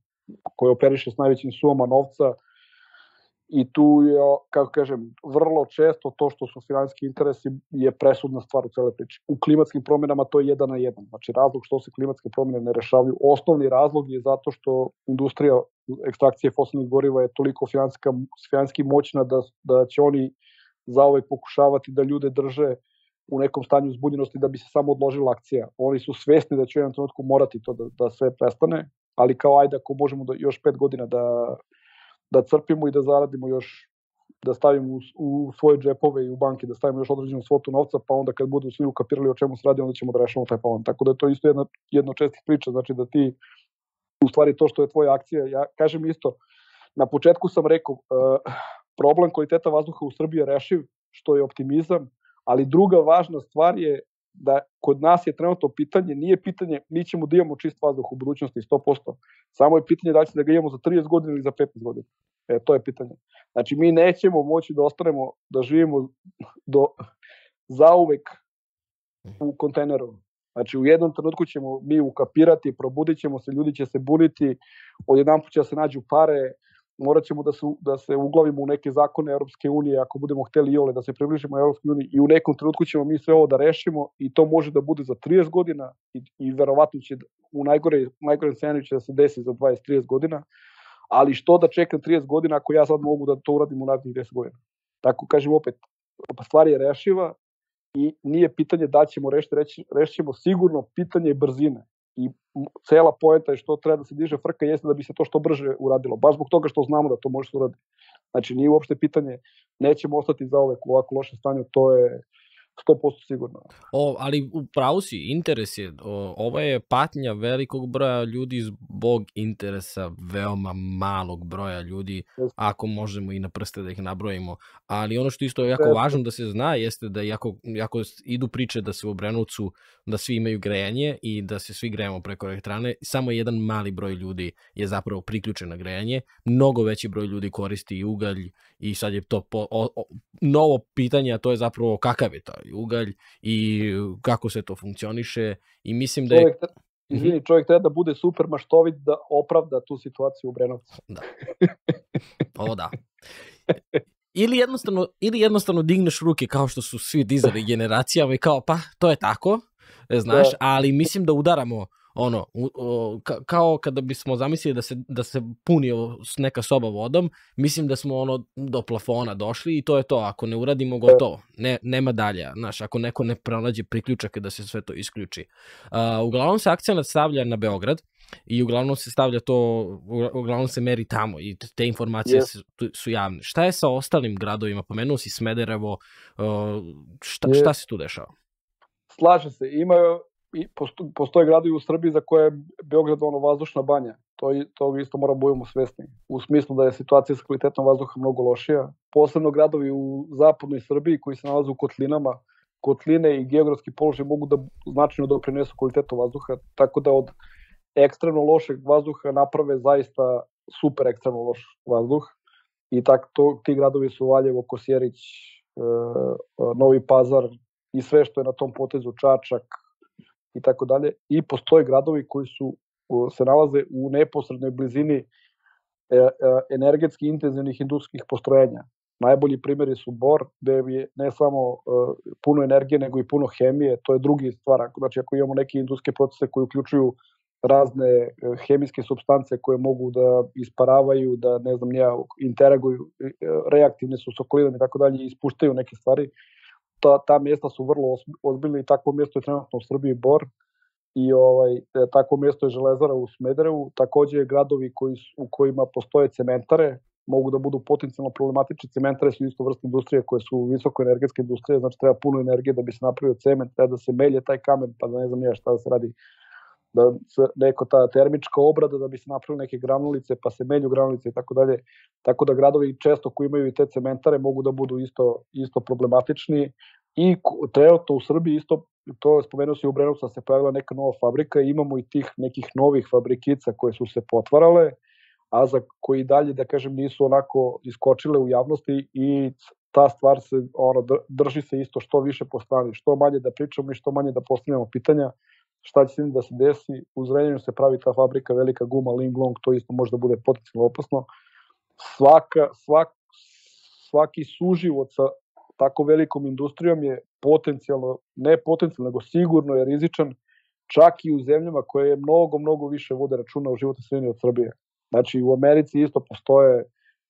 B: koja operiše s najvećim sumama novca, i tu je, kako kažem, vrlo često to što su finansijski interesi je presudna stvar u cele priče. U klimatskim promjenama to je jedan na jedan. Znači razlog što se klimatske promjene ne rešavaju, osnovni razlog je zato što industrija ekstrakcije fosilnih goriva je toliko finansijski moćna da, da će oni zaovek pokušavati da ljude drže u nekom stanju zbunjenosti da bi se samo odložila akcija. Oni su svesni da će u jednom trenutku morati to da, da sve prestane, ali kao ajde ako možemo da još pet godina da da crpimo i da zaradimo još da stavimo u, u svoje džepove i u banke, da stavimo još određenu svotu novca, pa onda kad budu svi ukapirali o čemu se radi, onda ćemo da rešamo taj plan. Tako da je to isto jedna, jedna čestih priča, znači da ti u stvari to što je tvoja akcija, ja kažem isto, na početku sam rekao, uh, problem kvaliteta vazduha u Srbiji je rešiv, što je optimizam, ali druga važna stvar je da kod nas je trenutno pitanje, nije pitanje, mi ćemo da imamo čist vazduh u budućnosti 100%, samo je pitanje da li će da ga imamo za 30 godina ili za 15 godina. E, to je pitanje. Znači, mi nećemo moći da ostanemo, da živimo do, zauvek u kontejneru. Znači, u jednom trenutku ćemo mi ukapirati, probudit ćemo se, ljudi će se buniti, odjedan će da se nađu pare, morat ćemo da se, da se uglavimo u neke zakone Europske unije, ako budemo hteli i ole da se približimo Europskoj uniji i u nekom trenutku ćemo mi sve ovo da rešimo i to može da bude za 30 godina i, i verovatno će u najgore, najgore scenariju će da se desi za 20-30 godina, ali što da čekam 30 godina ako ja sad mogu da to uradim u narednih 10 godina. Tako kažem opet, stvar je rešiva i nije pitanje da ćemo rešiti, reći, rešićemo sigurno pitanje brzine i cela poenta je što treba da se diže frka jeste da bi se to što brže uradilo, baš zbog toga što znamo da to može se uraditi. Znači nije uopšte pitanje, nećemo ostati za ove u ovako lošem stanju, to je 100% sigurno.
A: O, ali u pravu si, interes je, o, ovo je patnja velikog broja ljudi zbog interesa veoma malog broja ljudi, ako možemo i na prste da ih nabrojimo. Ali ono što isto je jako yes. važno da se zna jeste da jako, jako idu priče da se u Obrenovcu, da svi imaju grejanje i da se svi grejamo preko elektrane, samo jedan mali broj ljudi je zapravo priključen na grejanje, mnogo veći broj ljudi koristi i ugalj i sad je to po, o, o, novo pitanje, a to je zapravo kakav je taj ugalj i kako se to funkcioniše i mislim da je... Čovjek,
B: izvini, čovjek treba da bude super maštovit da opravda tu situaciju u Brenovcu.
A: Da. O da. Ili jednostavno, ili jednostavno digneš ruke kao što su svi dizali generacijama i kao pa to je tako, znaš, da. ali mislim da udaramo ono, u, o, ka, kao kada bismo zamislili da se, da se puni neka soba vodom, mislim da smo ono do plafona došli i to je to, ako ne uradimo gotovo, ne, nema dalje, znaš, ako neko ne pronađe priključak da se sve to isključi. Uh, uglavnom se akcija stavlja na Beograd, i uglavnom se stavlja to, uglavnom se meri tamo i te informacije yes. su, su javne. Šta je sa ostalim gradovima? Pomenuo si Smederevo, šta, yes. šta se tu dešava?
B: Slaže se, ima i postoje gradovi u Srbiji za koje je Beograd ono vazdušna banja. To, to isto moramo da budemo svesni. U smislu da je situacija sa kvalitetom vazduha mnogo lošija. Posebno gradovi u zapadnoj Srbiji koji se nalaze u kotlinama, kotline i geografski položaj mogu da značajno doprinesu kvalitetu vazduha, tako da od ekstremno lošeg vazduha naprave zaista super ekstremno loš vazduh i tako to, ti gradovi su Valjevo, Kosjerić, e, Novi Pazar i sve što je na tom potezu Čačak i tako dalje i postoje gradovi koji su se nalaze u neposrednoj blizini e, e, energetski intenzivnih industrijskih postrojenja. Najbolji primjeri su Bor, gde je ne samo e, puno energije, nego i puno hemije, to je drugi stvar. Znači, ako imamo neke industrijske procese koji uključuju razne hemijske substance koje mogu da isparavaju, da ne znam nija, interaguju, reaktivne su s okolinom i tako dalje ispuštaju neke stvari. Ta, ta mjesta su vrlo ozbiljne i takvo mjesto je trenutno u Srbiji Bor i ovaj, e, takvo mjesto je Železara u Smederevu, takođe gradovi koji, u kojima postoje cementare, mogu da budu potencijalno problematični. Cementare su isto vrste industrije koje su visoko energetske industrije, znači treba puno energije da bi se napravio cement, treba da se melje taj kamen, pa da ne znam nija šta da se radi da se neko ta termička obrada da bi se napravili neke granulice, pa se menju granulice i tako dalje. Tako da gradovi često koji imaju i te cementare mogu da budu isto, isto problematični i trenutno u Srbiji isto, to spomenuo se u Brenovcu, se pojavila neka nova fabrika i imamo i tih nekih novih fabrikica koje su se potvarale, a za koji dalje, da kažem, nisu onako iskočile u javnosti i ta stvar se ono, drži se isto što više po strani, što manje da pričamo i što manje da postavljamo pitanja, šta će se da se desi, u Zrenjanju se pravi ta fabrika velika guma Linglong, to isto može da bude potencijalno opasno. Svaka, svak, svaki suživot sa tako velikom industrijom je potencijalno, ne potencijalno, nego sigurno je rizičan, čak i u zemljama koje je mnogo, mnogo više vode računa o životne sredini od Srbije. Znači, u Americi isto postoje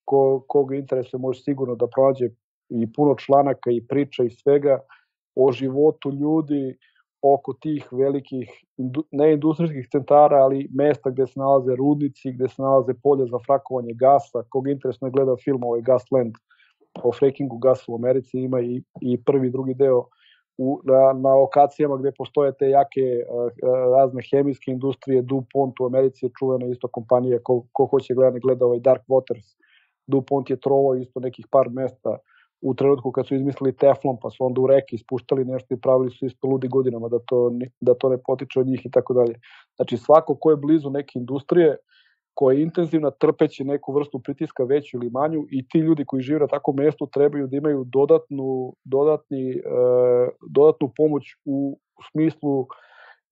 B: ko, koga interesuje može sigurno da pronađe i puno članaka i priča i svega o životu ljudi, oko tih velikih, ne industrijskih centara, ali mesta gde se nalaze rudnici, gde se nalaze polje za frakovanje gasa, kog interesno je gledao film ovaj Gasland o frackingu gasa u Americi, ima i, i prvi drugi deo u, na, na lokacijama gde postoje te jake uh, razne hemijske industrije, DuPont u Americi je čuvena isto kompanija, ko, ko hoće gledati gleda ovaj Dark Waters, DuPont je trovao isto nekih par mesta u trenutku kad su izmislili teflon, pa su onda u reke ispuštali nešto i pravili su isto ludi godinama da to, da to ne potiče od njih i tako dalje. Znači svako ko je blizu neke industrije, koja je intenzivna, trpeći neku vrstu pritiska veću ili manju i ti ljudi koji žive na takvom mestu trebaju da imaju dodatnu, dodatni, e, dodatnu pomoć u, u smislu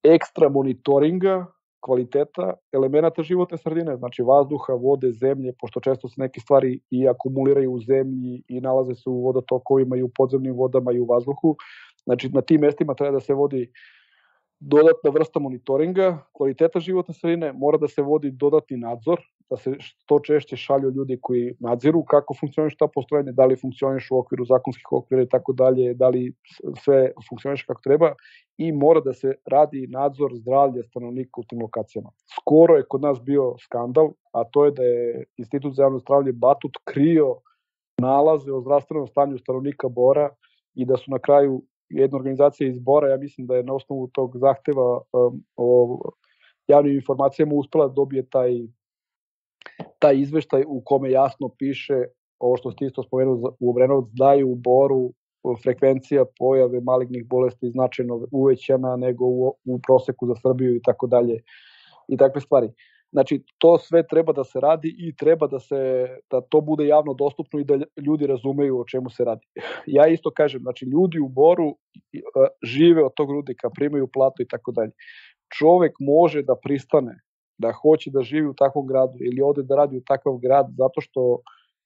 B: ekstra monitoringa kvaliteta elemenata životne sredine, znači vazduha, vode, zemlje, pošto često se neke stvari i akumuliraju u zemlji i nalaze se u vodotokovima i u podzemnim vodama i u vazduhu. Znači na tim mestima treba da se vodi dodatna vrsta monitoringa kvaliteta životne sredine, mora da se vodi dodatni nadzor, da se što češće šalju ljudi koji nadziru kako funkcioniše ta postrojenje, da li funkcioniše u okviru zakonskih okvira i tako dalje, da li sve funkcioniše kako treba i mora da se radi nadzor zdravlja stanovnika u tim lokacijama. Skoro je kod nas bio skandal, a to je da je Institut za javno zdravlje Batut krio nalaze o zdravstvenom stanju stanovnika Bora i da su na kraju jedna organizacija iz Bora, ja mislim da je na osnovu tog zahteva um, o javnim informacijama uspela da dobije taj, taj izveštaj u kome jasno piše ovo što ste isto spomenuli u Obrenovac, da je u Boru frekvencija pojave malignih bolesti značajno uvećana nego u, u proseku za Srbiju i tako dalje i takve stvari. Znači, to sve treba da se radi i treba da se da to bude javno dostupno i da ljudi razumeju o čemu se radi. Ja isto kažem, znači ljudi u Boru žive od tog rudnika, primaju platu i tako dalje. Čovek može da pristane da hoće da živi u takvom gradu ili ode da radi u takav grad zato što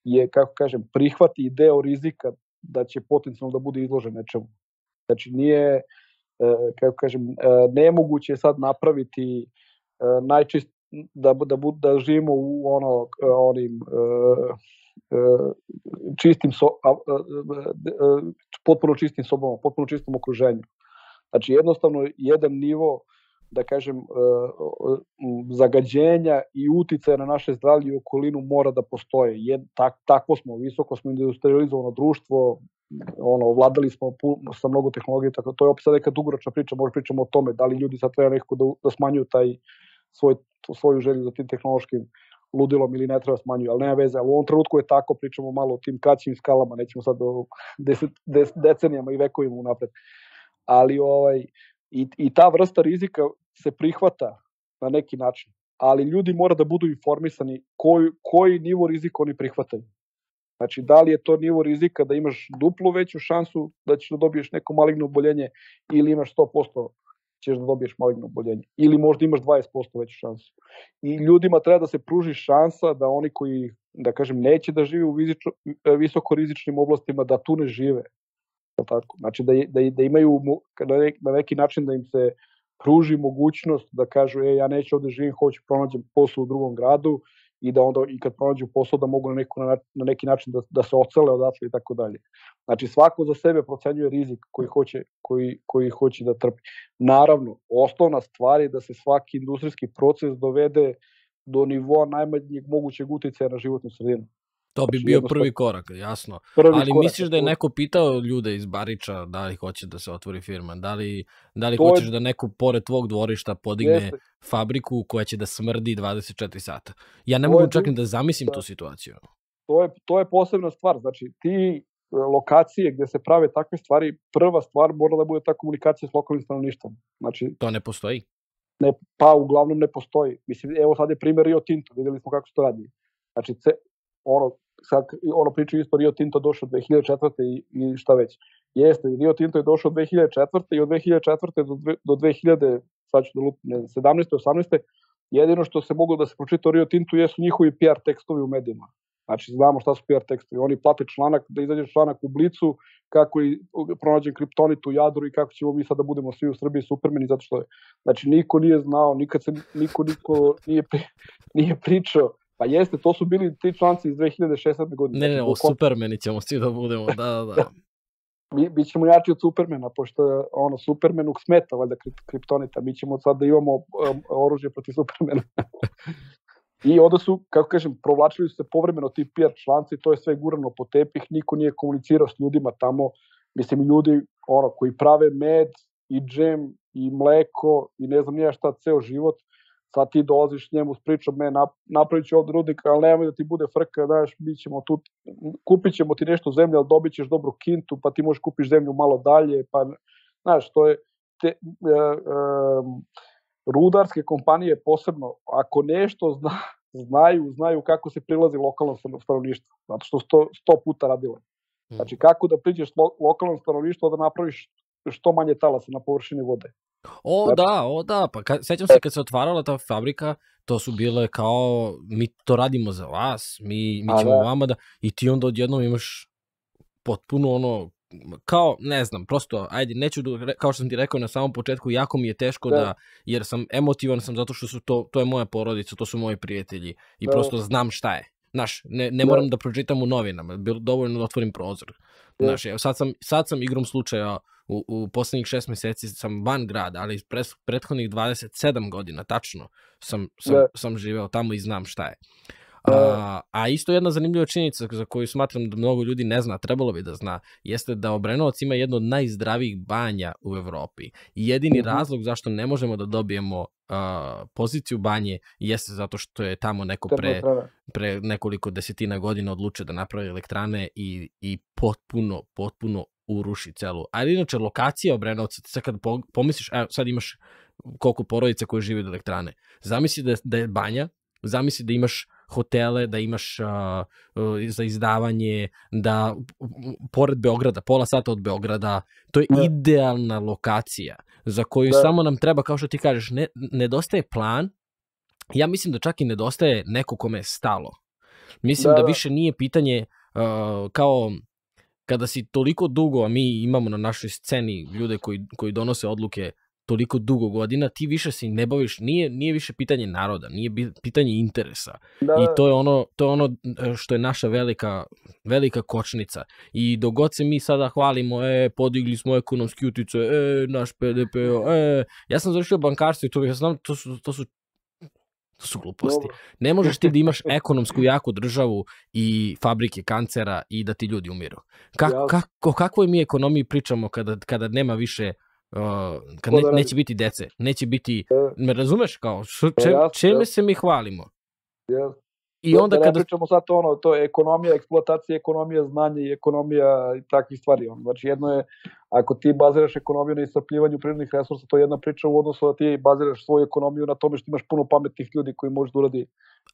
B: je, kako kažem, prihvati deo rizika da će potencijalno da bude izložen nečemu. Znači nije, kako kažem, nemoguće je sad napraviti najčist, da, da, da živimo u ono, onim čistim so, potpuno čistim sobama, potpuno čistom okruženju. Znači jednostavno jedan nivo da kažem, zagađenja i uticaja na naše zdravlje i okolinu mora da postoje. Jed, tak, tako smo, visoko smo industrializovano društvo, ono, vladali smo sa mnogo tehnologije, tako to je opet sad neka dugoročna priča, možda pričamo o tome, da li ljudi sad treba nekako da, da smanjuju taj svoj, svoju želju za tim tehnološkim ludilom ili ne treba da smanjuju, ali nema veze, ali u ovom trenutku je tako, pričamo malo o tim kraćim skalama, nećemo sad o deset, des, decenijama i vekovima unapred. Ali ovaj, i, i ta vrsta rizika se prihvata na neki način, ali ljudi mora da budu informisani koji, koji nivo rizika oni prihvataju. Znači, da li je to nivo rizika da imaš duplu veću šansu da ćeš da dobiješ neko maligno oboljenje ili imaš 100% ćeš da dobiješ maligno oboljenje. Ili možda imaš 20% veću šansu. I ljudima treba da se pruži šansa da oni koji, da kažem, neće da žive u vizično, visoko rizičnim oblastima, da tu ne žive. Tako. Znači da, da, da imaju na neki način da im se pruži mogućnost da kažu, e, ja neću ovde živim, hoću pronađem posao u drugom gradu i da onda i kad pronađu posao da mogu na, neko, na, na neki način da, da se ocele odatle i tako dalje. Znači svako za sebe procenjuje rizik koji hoće, koji, koji hoće da trpi. Naravno, osnovna stvar je da se svaki industrijski proces dovede do nivoa najmanjeg mogućeg uticaja na životnu sredinu.
A: To bi znači, bio prvi korak, jasno. Prvi Ali korak, misliš da je neko pitao ljude iz Bariča da li hoće da se otvori firma? Da li, da li hoćeš je... da neko pored tvog dvorišta podigne Jeste. fabriku koja će da smrdi 24 sata? Ja ne to mogu čak ni da zamislim da. tu situaciju.
B: To je, to je posebna stvar. Znači, ti e, lokacije gde se prave takve stvari, prva stvar mora da bude ta komunikacija s lokalnim stanovništvom. Znači,
A: to ne postoji?
B: Ne, pa uglavnom ne postoji. Mislim, evo sad je primer Rio Tinto, videli smo kako se to radi. Znači, ce, ono, sad, ono priča isto Rio Tinto došao 2004. i, i šta već. Jeste, Rio Tinto je došao 2004. i od 2004. do, do 2000, sad ću da lupim, 17. 18. Jedino što se moglo da se pročita o Rio Tinto jesu njihovi PR tekstovi u medijima. Znači, znamo šta su PR tekstovi. Oni plate članak, da izađe članak u Blicu, kako je pronađen kriptonit u Jadru i kako ćemo mi sada da budemo svi u Srbiji supermeni, zato što je, znači, niko nije znao, nikad se, niko, niko nije, nije pričao Pa jeste, to su bili ti članci iz 2016. godine.
A: Ne, ne, znači, o Supermeni ćemo svi da budemo, da, da, da.
B: mi, mi ćemo jači od Supermena, pošto je ono, Supermenu smeta, valjda, kriptonita. Mi ćemo sad da imamo um, oružje protiv Supermena. I onda su, kako kažem, provlačili su se povremeno ti PR članci, to je sve gurano po tepih, niko nije komunicirao s ljudima tamo, mislim, ljudi ono, koji prave med i džem i mleko i ne znam nije šta ceo život, sad ti dolaziš njemu s pričom, me napravit ću ovde rudnik, ali nemoj da ti bude frka, znaš, mi ćemo tu, kupit ćemo ti nešto zemlje, ali dobit ćeš dobru kintu, pa ti možeš kupiš zemlju malo dalje, pa, znaš, to je, te, e, e, rudarske kompanije posebno, ako nešto zna, znaju, znaju kako se prilazi lokalnom stanovništvu, zato što sto, sto puta radilo. Znači, kako da priđeš lo, lokalnom stanovništvu da napraviš što manje talasa na površini vode.
A: O, da, o, da, pa ka, sećam se kad se otvarala ta fabrika, to su bile kao, mi to radimo za vas, mi, mi ćemo da. vama da, i ti onda odjednom imaš potpuno ono, kao, ne znam, prosto, ajde, neću, da, kao što sam ti rekao na samom početku, jako mi je teško da, da jer sam emotivan sam zato što su to, to je moja porodica, to su moji prijatelji i da. prosto znam šta je. Znaš, ne, ne da. moram da pročitam u novinama, bilo dovoljno da otvorim prozor. Znaš, evo, sad sam, sad sam igrom slučaja u, u poslednjih šest meseci sam van grada, ali pre, prethodnih 27 godina, tačno, sam, sam, yeah. sam živeo tamo i znam šta je. A, a isto jedna zanimljiva činjenica za koju smatram da mnogo ljudi ne zna, trebalo bi da zna, jeste da Obrenovac ima jedno od najzdravijih banja u Evropi. I jedini uh mhm. -huh. razlog zašto ne možemo da dobijemo uh, poziciju banje jeste zato što je tamo neko pre, pre nekoliko desetina godina odlučio da napravi elektrane i, i potpuno, potpuno uruši celu. Ali inače, lokacija Obrenovca, sad kad pomisliš, evo, sad imaš koliko porodica koje žive od elektrane. Zamisli da, da je banja, zamisli da imaš hotele, da imaš uh, uh, za izdavanje, da pored Beograda, pola sata od Beograda, to je da. idealna lokacija za koju da. samo nam treba, kao što ti kažeš, ne, nedostaje plan, ja mislim da čak i nedostaje neko kome je stalo. Mislim da, da više nije pitanje uh, kao kada si toliko dugo, a mi imamo na našoj sceni ljude koji, koji donose odluke toliko dugo godina, ti više se ne baviš, nije, nije više pitanje naroda, nije pitanje interesa. Da, I to je ono, to je ono e, što je naša velika, velika kočnica. I dogod se mi sada hvalimo, e, podigli smo ekonomski utice, e, naš PDP, e, ja sam završio bankarstvo i to, ja znam, to su, to su To su gluposti. Dobro. Ne možeš ti da imaš ekonomsku jaku državu i fabrike kancera i da ti ljudi umiru. Ka, ka, o kakvoj mi ekonomiji pričamo kada, kada nema više Uh, kad ne, neće biti dece, neće biti, e, me razumeš kao, če, čeme se mi hvalimo?
B: Yes. I da, onda da kada... ne pričamo sad ono, to je ekonomija, eksploatacija, ekonomija znanja i ekonomija i takvih stvari. On. Znači jedno je, ako ti baziraš ekonomiju na iscrpljivanju prirodnih resursa, to je jedna priča u odnosu da ti baziraš svoju ekonomiju na tome što imaš puno pametnih ljudi koji možeš da uradi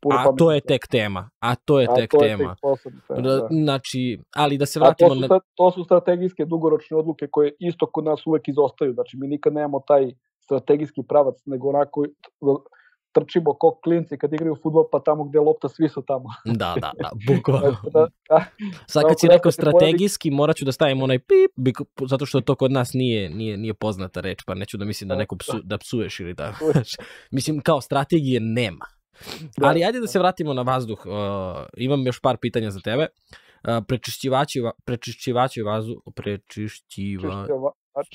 B: puno
A: A to je tek tema. A to je A tek to je tema. Tek posebno, tema da. Znači, ali da se vratimo...
B: to, su, na... to su strategijske dugoročne odluke koje isto kod nas uvek izostaju. Znači mi nikad nemamo taj strategijski pravac, nego onako trčimo ko klinci kad igraju futbol, pa tamo gde lopta, svi su tamo.
A: Da, da, da, bukvalno. da, da, Sad kad si rekao strategijski, morat ću da stavim onaj pip, zato što to kod nas nije, nije, nije poznata reč, pa neću da mislim da neko psu, da psuješ ili da... mislim, kao strategije nema. Da. Ali ajde da se vratimo na vazduh. Uh, imam još par pitanja za tebe. Uh, prečišćivači, prečišćivači vazduh, prečišćivači,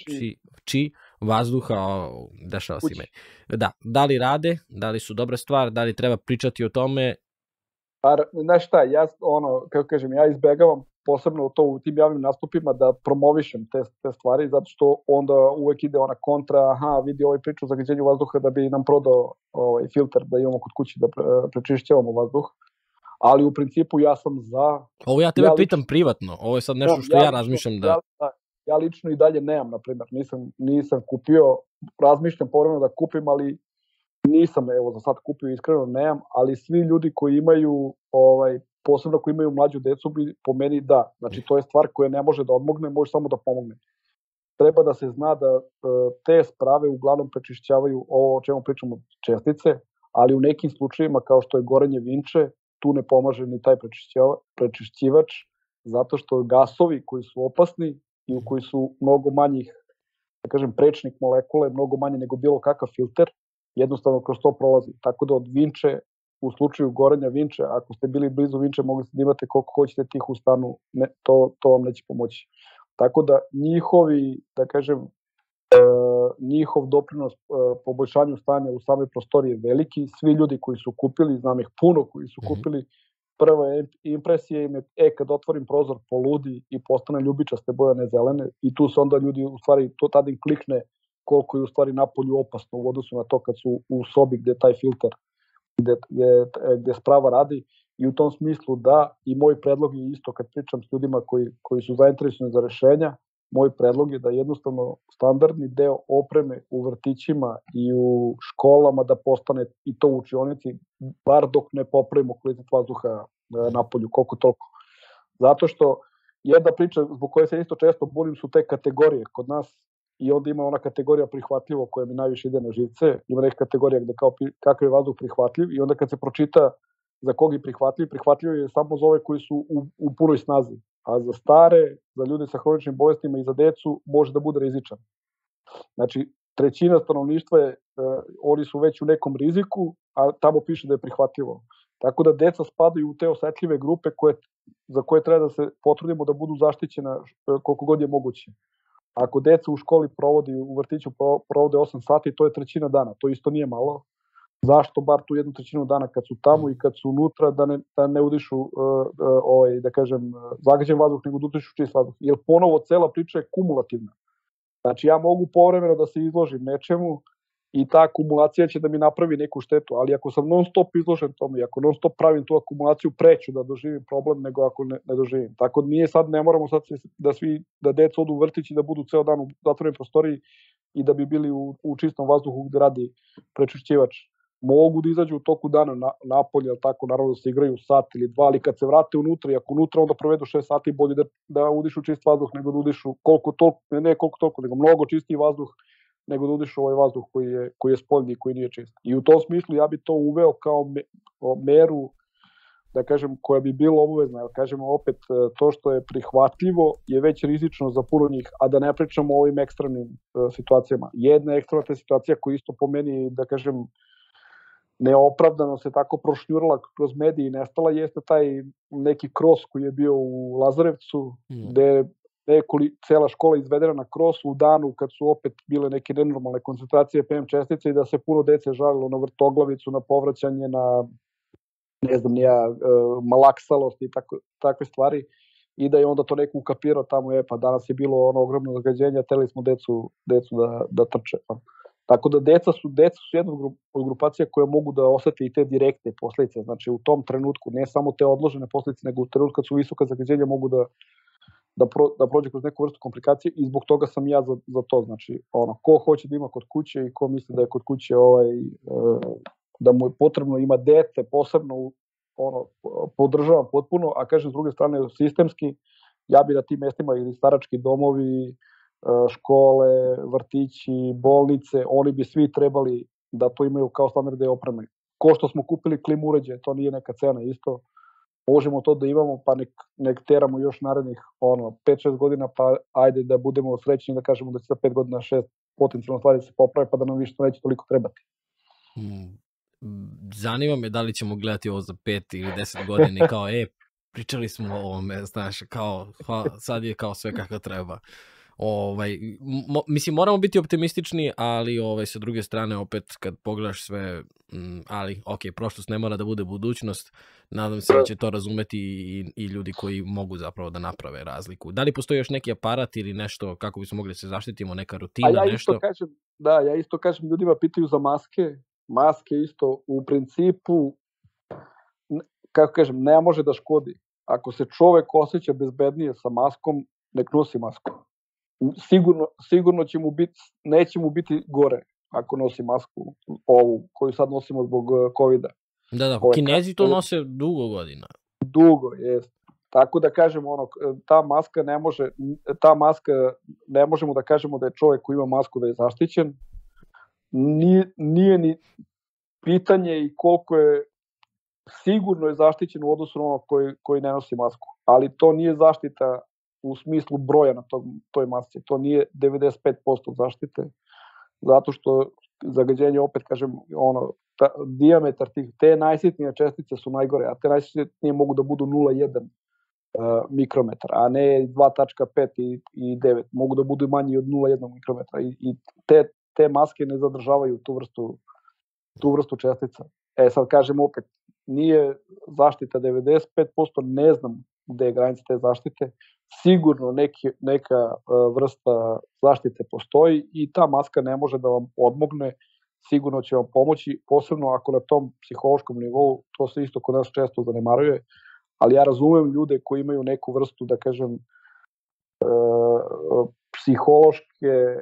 A: či, či vazduha, dešava se. Da, da li rade, da li su dobra stvar, da li treba pričati o tome?
B: Pa, znaš šta, ja, ono, kako kažem, ja izbegavam posebno to u tim javnim nastupima da promovišem te, te stvari, zato što onda uvek ide ona kontra, aha, vidi ovaj priču o zagađenju vazduha da bi nam prodao ovaj filter da imamo kod kući da pre, prečišćavamo vazduh. Ali u principu ja sam za...
A: Ovo ja tebe ja pitam privatno, ovo je sad nešto da, što ja, ja razmišljam da... Ja, da,
B: ja lično i dalje nemam, na primjer, nisam, nisam kupio, razmišljam povremeno da kupim, ali nisam, evo, za sad kupio, iskreno nemam, ali svi ljudi koji imaju, ovaj, posebno koji imaju mlađu decu, bi po meni da. Znači, to je stvar koja ne može da odmogne, može samo da pomogne. Treba da se zna da e, te sprave uglavnom prečišćavaju ovo o čemu pričamo čestice, ali u nekim slučajima, kao što je gorenje vinče, tu ne pomaže ni taj prečišćivač, zato što gasovi koji su opasni i u koji su mnogo manjih, da kažem, prečnik molekule, mnogo manje nego bilo kakav filter, jednostavno kroz to prolazi. Tako da od vinče, u slučaju gorenja vinče, ako ste bili blizu vinče, mogli ste da imate koliko hoćete tih u stanu, ne, to, to vam neće pomoći. Tako da njihovi, da kažem, e, njihov doprinos e, poboljšanju stanja u same prostorije je veliki. Svi ljudi koji su kupili, znam ih puno koji su mhm. kupili, prva impresija im je, e, kad otvorim prozor, poludi i postane ljubičaste bojane zelene i tu se onda ljudi, u stvari, to tada im klikne koliko je u stvari napolju opasno u odnosu na to kad su u sobi gde taj filter, gde, gde, gde sprava radi i u tom smislu da i moj predlog je isto kad pričam s ljudima koji, koji su zainteresovani za rešenja, moj predlog je da jednostavno standardni deo opreme u vrtićima i u školama da postane i to učionici, bar dok ne popravimo kvalitet vazduha e, na polju, koliko toliko. Zato što jedna priča zbog koje se isto često bunim su te kategorije kod nas i onda ima ona kategorija prihvatljivo koja mi najviše ide na živce, ima neka kategorija gde kao kakav je vazduh prihvatljiv i onda kad se pročita za kog je prihvatljiv, prihvatljiv je samo za ove koji su u, u punoj snazi a za stare, za ljude sa hroničnim bolestima i za decu može da bude rizičan. Znači, trećina stanovništva je, uh, oni su već u nekom riziku, a tamo piše da je prihvatljivo. Tako da deca spadaju u te osetljive grupe koje, za koje treba da se potrudimo da budu zaštićena e, koliko god je moguće. Ako deca u školi provodi, u vrtiću provode 8 sati, to je trećina dana, to isto nije malo zašto bar tu jednu trećinu dana kad su tamo i kad su unutra da ne, da ne udišu uh, uh, ovaj, da kažem zagađen vazduh nego da udišu čist vazduh jer ponovo cela priča je kumulativna znači ja mogu povremeno da se izložim nečemu i ta akumulacija će da mi napravi neku štetu, ali ako sam non stop izložen tome i ako non stop pravim tu akumulaciju, preću da doživim problem nego ako ne, ne doživim. Tako nije sad, ne moramo sad da svi, da deca odu u vrtić i da budu ceo dan u zatvorenoj prostoriji i da bi bili u, u čistom vazduhu gde radi prečišćivač mogu da izađu u toku dana na, napolje, tako, naravno da se igraju sat ili dva, ali kad se vrate unutra i ako unutra onda provedu 6 sati, bolje da, da udišu čist vazduh nego da udišu koliko toliko, ne, ne koliko toliko, nego mnogo čistiji vazduh nego da udišu ovaj vazduh koji je, koji je spoljni i koji nije čist. I u tom smislu ja bi to uveo kao me, meru da kažem, koja bi bila obavezna, ali kažemo opet, e, to što je prihvatljivo je već rizično za puno njih, a da ne pričamo o ovim ekstremnim uh, situacijama. Jedna ekstremna situacija koja isto po meni, da kažem, neopravdano se tako prošnjurala kroz medije i nestala, jeste taj neki kros koji je bio u Lazarevcu, mm. gde je cela škola izvedena na krosu u danu kad su opet bile neke nenormalne koncentracije PM čestice i da se puno dece žalilo na vrtoglavicu, na povraćanje, na ne znam, nija, uh, malaksalost i tako, takve stvari i da je onda to neko ukapirao tamo, je, pa danas je bilo ono ogromno zagađenje, teli smo decu, decu da, da trče. Pa. Tako da deca su, deca su jedna od grupacija koje mogu da osete i te direktne posledice, znači u tom trenutku, ne samo te odložene posledice, nego u trenutku kad su visoka zagađenja mogu da, da, pro, da prođe kroz neku vrstu komplikacije i zbog toga sam ja za, za to, znači ono, ko hoće da ima kod kuće i ko misli da je kod kuće ovaj, da mu je potrebno ima dete, posebno ono, podržavam potpuno, a kažem s druge strane sistemski, ja bi na tim mestima ili starački domovi, e, škole, vrtići, bolnice, oni bi svi trebali da to imaju kao standarde opreme. Ko što smo kupili klim uređaje, to nije neka cena isto. Možemo to da imamo, pa nek, nek teramo još narednih ono, 5-6 godina, pa ajde da budemo srećni da kažemo da će za 5 godina 6 potencijalno stvari da se poprave, pa da nam više neće toliko trebati.
A: Hmm zanima me da li ćemo gledati ovo za pet ili deset godina kao, e, pričali smo o ovome, znaš, kao, sad je kao sve kako treba. Ovaj, mo, mislim, moramo biti optimistični, ali ovaj, sa druge strane, opet, kad pogledaš sve, m, ali, ok, prošlost ne mora da bude budućnost, nadam se da će to razumeti i, i ljudi koji mogu zapravo da naprave razliku. Da li postoji još neki aparat ili nešto kako bismo mogli da se zaštitimo, neka rutina,
B: ja
A: nešto?
B: Isto kažem, da, ja isto kažem, ljudima pitaju za maske, maske isto u principu, kako kažem, ne može da škodi. Ako se čovek osjeća bezbednije sa maskom, nek nosi masku. Sigurno, sigurno će mu biti, neće mu biti gore ako nosi masku ovu koju sad nosimo zbog eh, covid -a.
A: Da, da, kinezi to nose dugo godina.
B: Dugo, jest. Tako da kažemo ono, ta maska ne može, ta maska ne možemo da kažemo da je čovjek koji ima masku da je zaštićen, nije, nije ni pitanje i koliko je sigurno je zaštićen u odnosu na ono koji, koji ne nosi masku. Ali to nije zaštita u smislu broja na tog, toj masci. To nije 95% zaštite, zato što zagađenje, opet kažem, ono, ta, diametar tih, te najsitnije čestice su najgore, a te najsitnije mogu da budu 0,1 uh, mikrometar, a ne 2.5 i, i 9. Mogu da budu manji od 0,1 mikrometra i, i te, te maske ne zadržavaju tu vrstu tu vrstu čestica. E sad kažem opet, nije zaštita 95%, ne znam gde je granica te zaštite, sigurno neki, neka uh, vrsta zaštite postoji i ta maska ne može da vam odmogne, sigurno će vam pomoći, posebno ako na tom psihološkom nivou, to se isto kod nas često zanemaruje, ali ja razumem ljude koji imaju neku vrstu, da kažem, uh, psihološke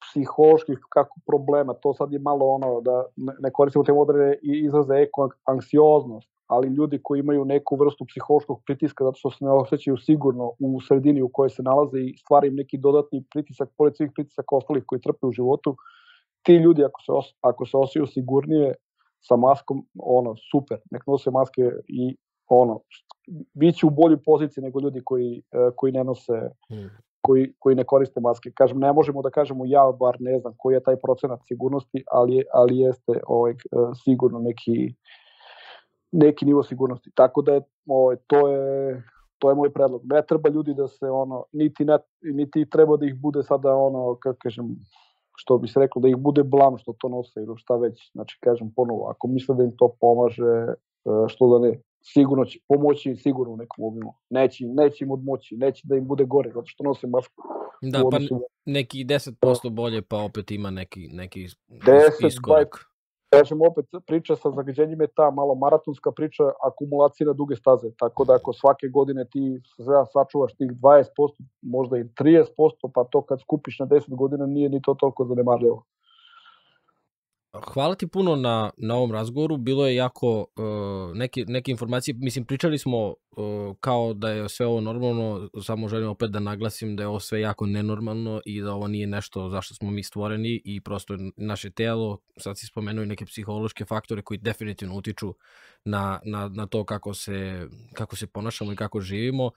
B: psiholoških kako problema, to sad je malo ono da ne koristimo te moderne izraze eko anksioznost, ali ljudi koji imaju neku vrstu psihološkog pritiska zato što se ne osjećaju sigurno u sredini u kojoj se nalaze i stvari im neki dodatni pritisak pored svih pritisaka ostalih koji trpe u životu, ti ljudi ako se, os, ako se osjećaju sigurnije sa maskom, ono, super, nek nose maske i ono, biće u boljoj poziciji nego ljudi koji, e, koji ne nose hmm koji, koji ne koriste maske. Kažem, ne možemo da kažemo ja bar ne znam koji je taj procenat sigurnosti, ali, ali jeste ovaj, sigurno neki, neki nivo sigurnosti. Tako da je, ovaj, to je to je moj predlog. Ne treba ljudi da se ono niti ne, niti treba da ih bude sada ono kako kažem što bi se reklo da ih bude blam što to nose ili šta već. Znači kažem ponovo ako misle da im to pomaže e, što da ne sigurno će pomoći sigurno u nekom obimu. Neće, neće im odmoći, neće da im bude gore, zato što nose masku.
A: Da, pa neki 10% bolje, pa opet ima neki, neki 10, iskorak. 20,
B: kažem opet, priča sa zagađenjem je ta malo maratonska priča akumulacije na duge staze, tako da ako svake godine ti sačuvaš tih 20%, možda i 30%, pa to kad skupiš na 10 godina nije ni to toliko zanemarljivo.
A: Hvala ti puno na, na ovom razgovoru. Bilo je jako uh, neke, neke informacije, mislim, pričali smo uh, kao da je sve ovo normalno, samo želim opet da naglasim da je ovo sve jako nenormalno i da ovo nije nešto zašto smo mi stvoreni i prosto naše telo, sad si spomenuo i neke psihološke faktore koji definitivno utiču na, na, na to kako se, kako se ponašamo i kako živimo. Uh,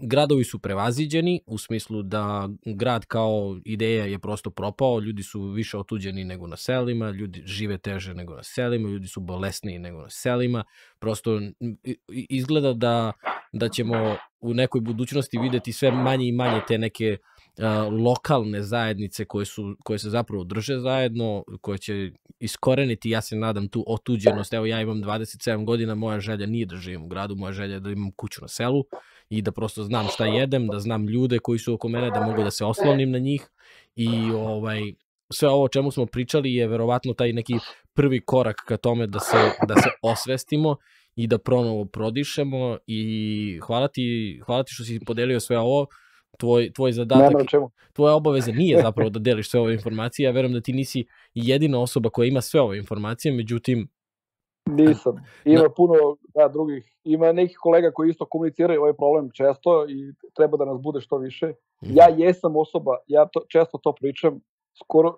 A: gradovi su prevaziđeni u smislu da grad kao ideja je prosto propao, ljudi su više otuđeni nego na selima, ljudi žive teže nego na selima, ljudi su bolesniji nego na selima, prosto izgleda da, da ćemo u nekoj budućnosti videti sve manje i manje te neke lokalne zajednice koje, su, koje se zapravo drže zajedno, koje će iskoreniti, ja se nadam, tu otuđenost. Evo, ja imam 27 godina, moja želja nije da živim u gradu, moja želja je da imam kuću na selu i da prosto znam šta jedem, da znam ljude koji su oko mene, da mogu da se oslonim na njih i ovaj, sve ovo o čemu smo pričali je verovatno taj neki prvi korak ka tome da se, da se osvestimo i da pronovo prodišemo i hvala ti, hvala ti što si podelio sve ovo tvoj, tvoj zadatak, tvoja obaveza nije zapravo da deliš sve ove informacije, ja verujem da ti nisi jedina osoba koja ima sve ove informacije, međutim...
B: Nisam. Ima no. puno da, drugih. Ima nekih kolega koji isto komuniciraju ovaj problem često i treba da nas bude što više. Mm. Ja jesam osoba, ja to, često to pričam, skoro,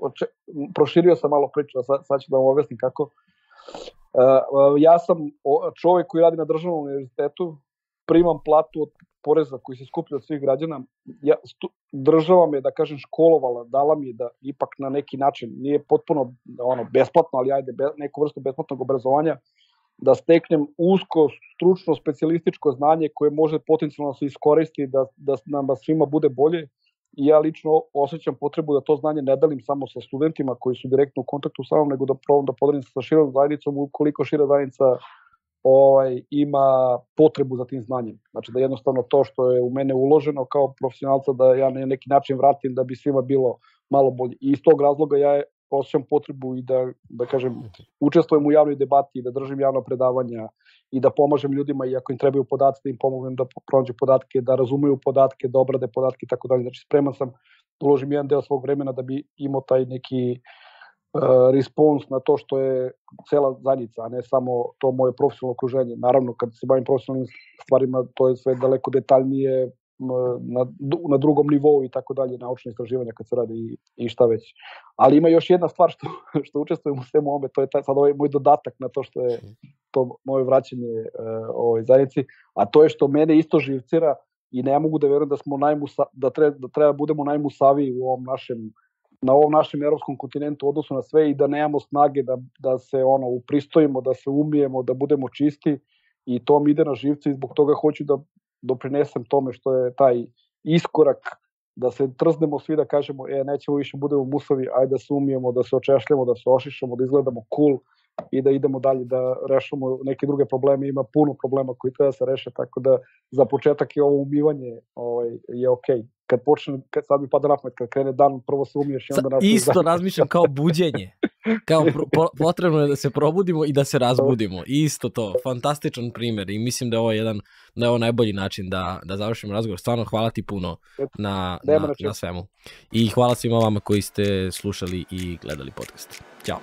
B: oče, proširio sam malo priču, sad, sad ću da vam objasnim kako. Uh, ja sam čovek koji radi na državnom univerzitetu, primam platu od poreza koji se skuplja od svih građana, ja, stu, država me, da kažem, školovala, dala mi da ipak na neki način, nije potpuno ono, besplatno, ali ajde, be, neku vrstu besplatnog obrazovanja, da steknem usko, stručno, specijalističko znanje koje može potencijalno se iskoristi da, da nam svima bude bolje. I ja lično osjećam potrebu da to znanje ne delim samo sa studentima koji su direktno u kontaktu sa mnom, nego da probam da podelim sa širom zajednicom ukoliko šira zajednica ovaj, ima potrebu za tim znanjem. Znači da jednostavno to što je u mene uloženo kao profesionalca da ja na neki način vratim da bi svima bilo malo bolje. I iz tog razloga ja osjećam potrebu i da, da kažem, učestvujem u javnoj debati, da držim javno predavanja i da pomažem ljudima i ako im trebaju podatke, da im pomognem da pronađu podatke, da razumeju podatke, da obrade podatke i tako dalje. Znači spreman sam da uložim jedan deo svog vremena da bi imao taj neki uh, respons na to što je cela zajednica, a ne samo to moje profesionalno okruženje. Naravno, kad se bavim profesionalnim stvarima, to je sve daleko detaljnije na, na drugom nivou i tako dalje, naučne istraživanja kad se radi i, i šta već. Ali ima još jedna stvar što, što učestvujem u svemu ome, to je taj, sad ovaj moj dodatak na to što je to moje vraćanje uh, ovoj zajednici, a to je što mene isto živcira i ne mogu da verujem da smo najmusa, da treba, da treba budemo najmusaviji u ovom našem uh, na ovom našem evropskom kontinentu odnosu na sve i da nemamo snage da, da se ono upristojimo, da se umijemo, da budemo čisti i to mi ide na živce i zbog toga hoću da doprinesem tome što je taj iskorak da se trznemo svi da kažemo e nećemo više budemo musavi, ajde da se umijemo, da se očešljamo, da se ošišamo, da izgledamo cool i da idemo dalje da rešamo neke druge probleme, ima puno problema koji treba da se reše, tako da za početak je ovo umivanje ovaj, je okej. Okay kad počne, kad sad mi pada na pamet, kad krene dan, prvo se umiješ i onda nastaviš.
A: Isto razmišljam kao buđenje. Kao pro, potrebno je da se probudimo i da se razbudimo. Isto to, fantastičan primer i mislim da je ovo jedan, da je ovo najbolji način da, da završimo razgovor. Stvarno hvala ti puno na, na, na svemu. I hvala svima vama koji ste slušali i gledali podcast. Ćao.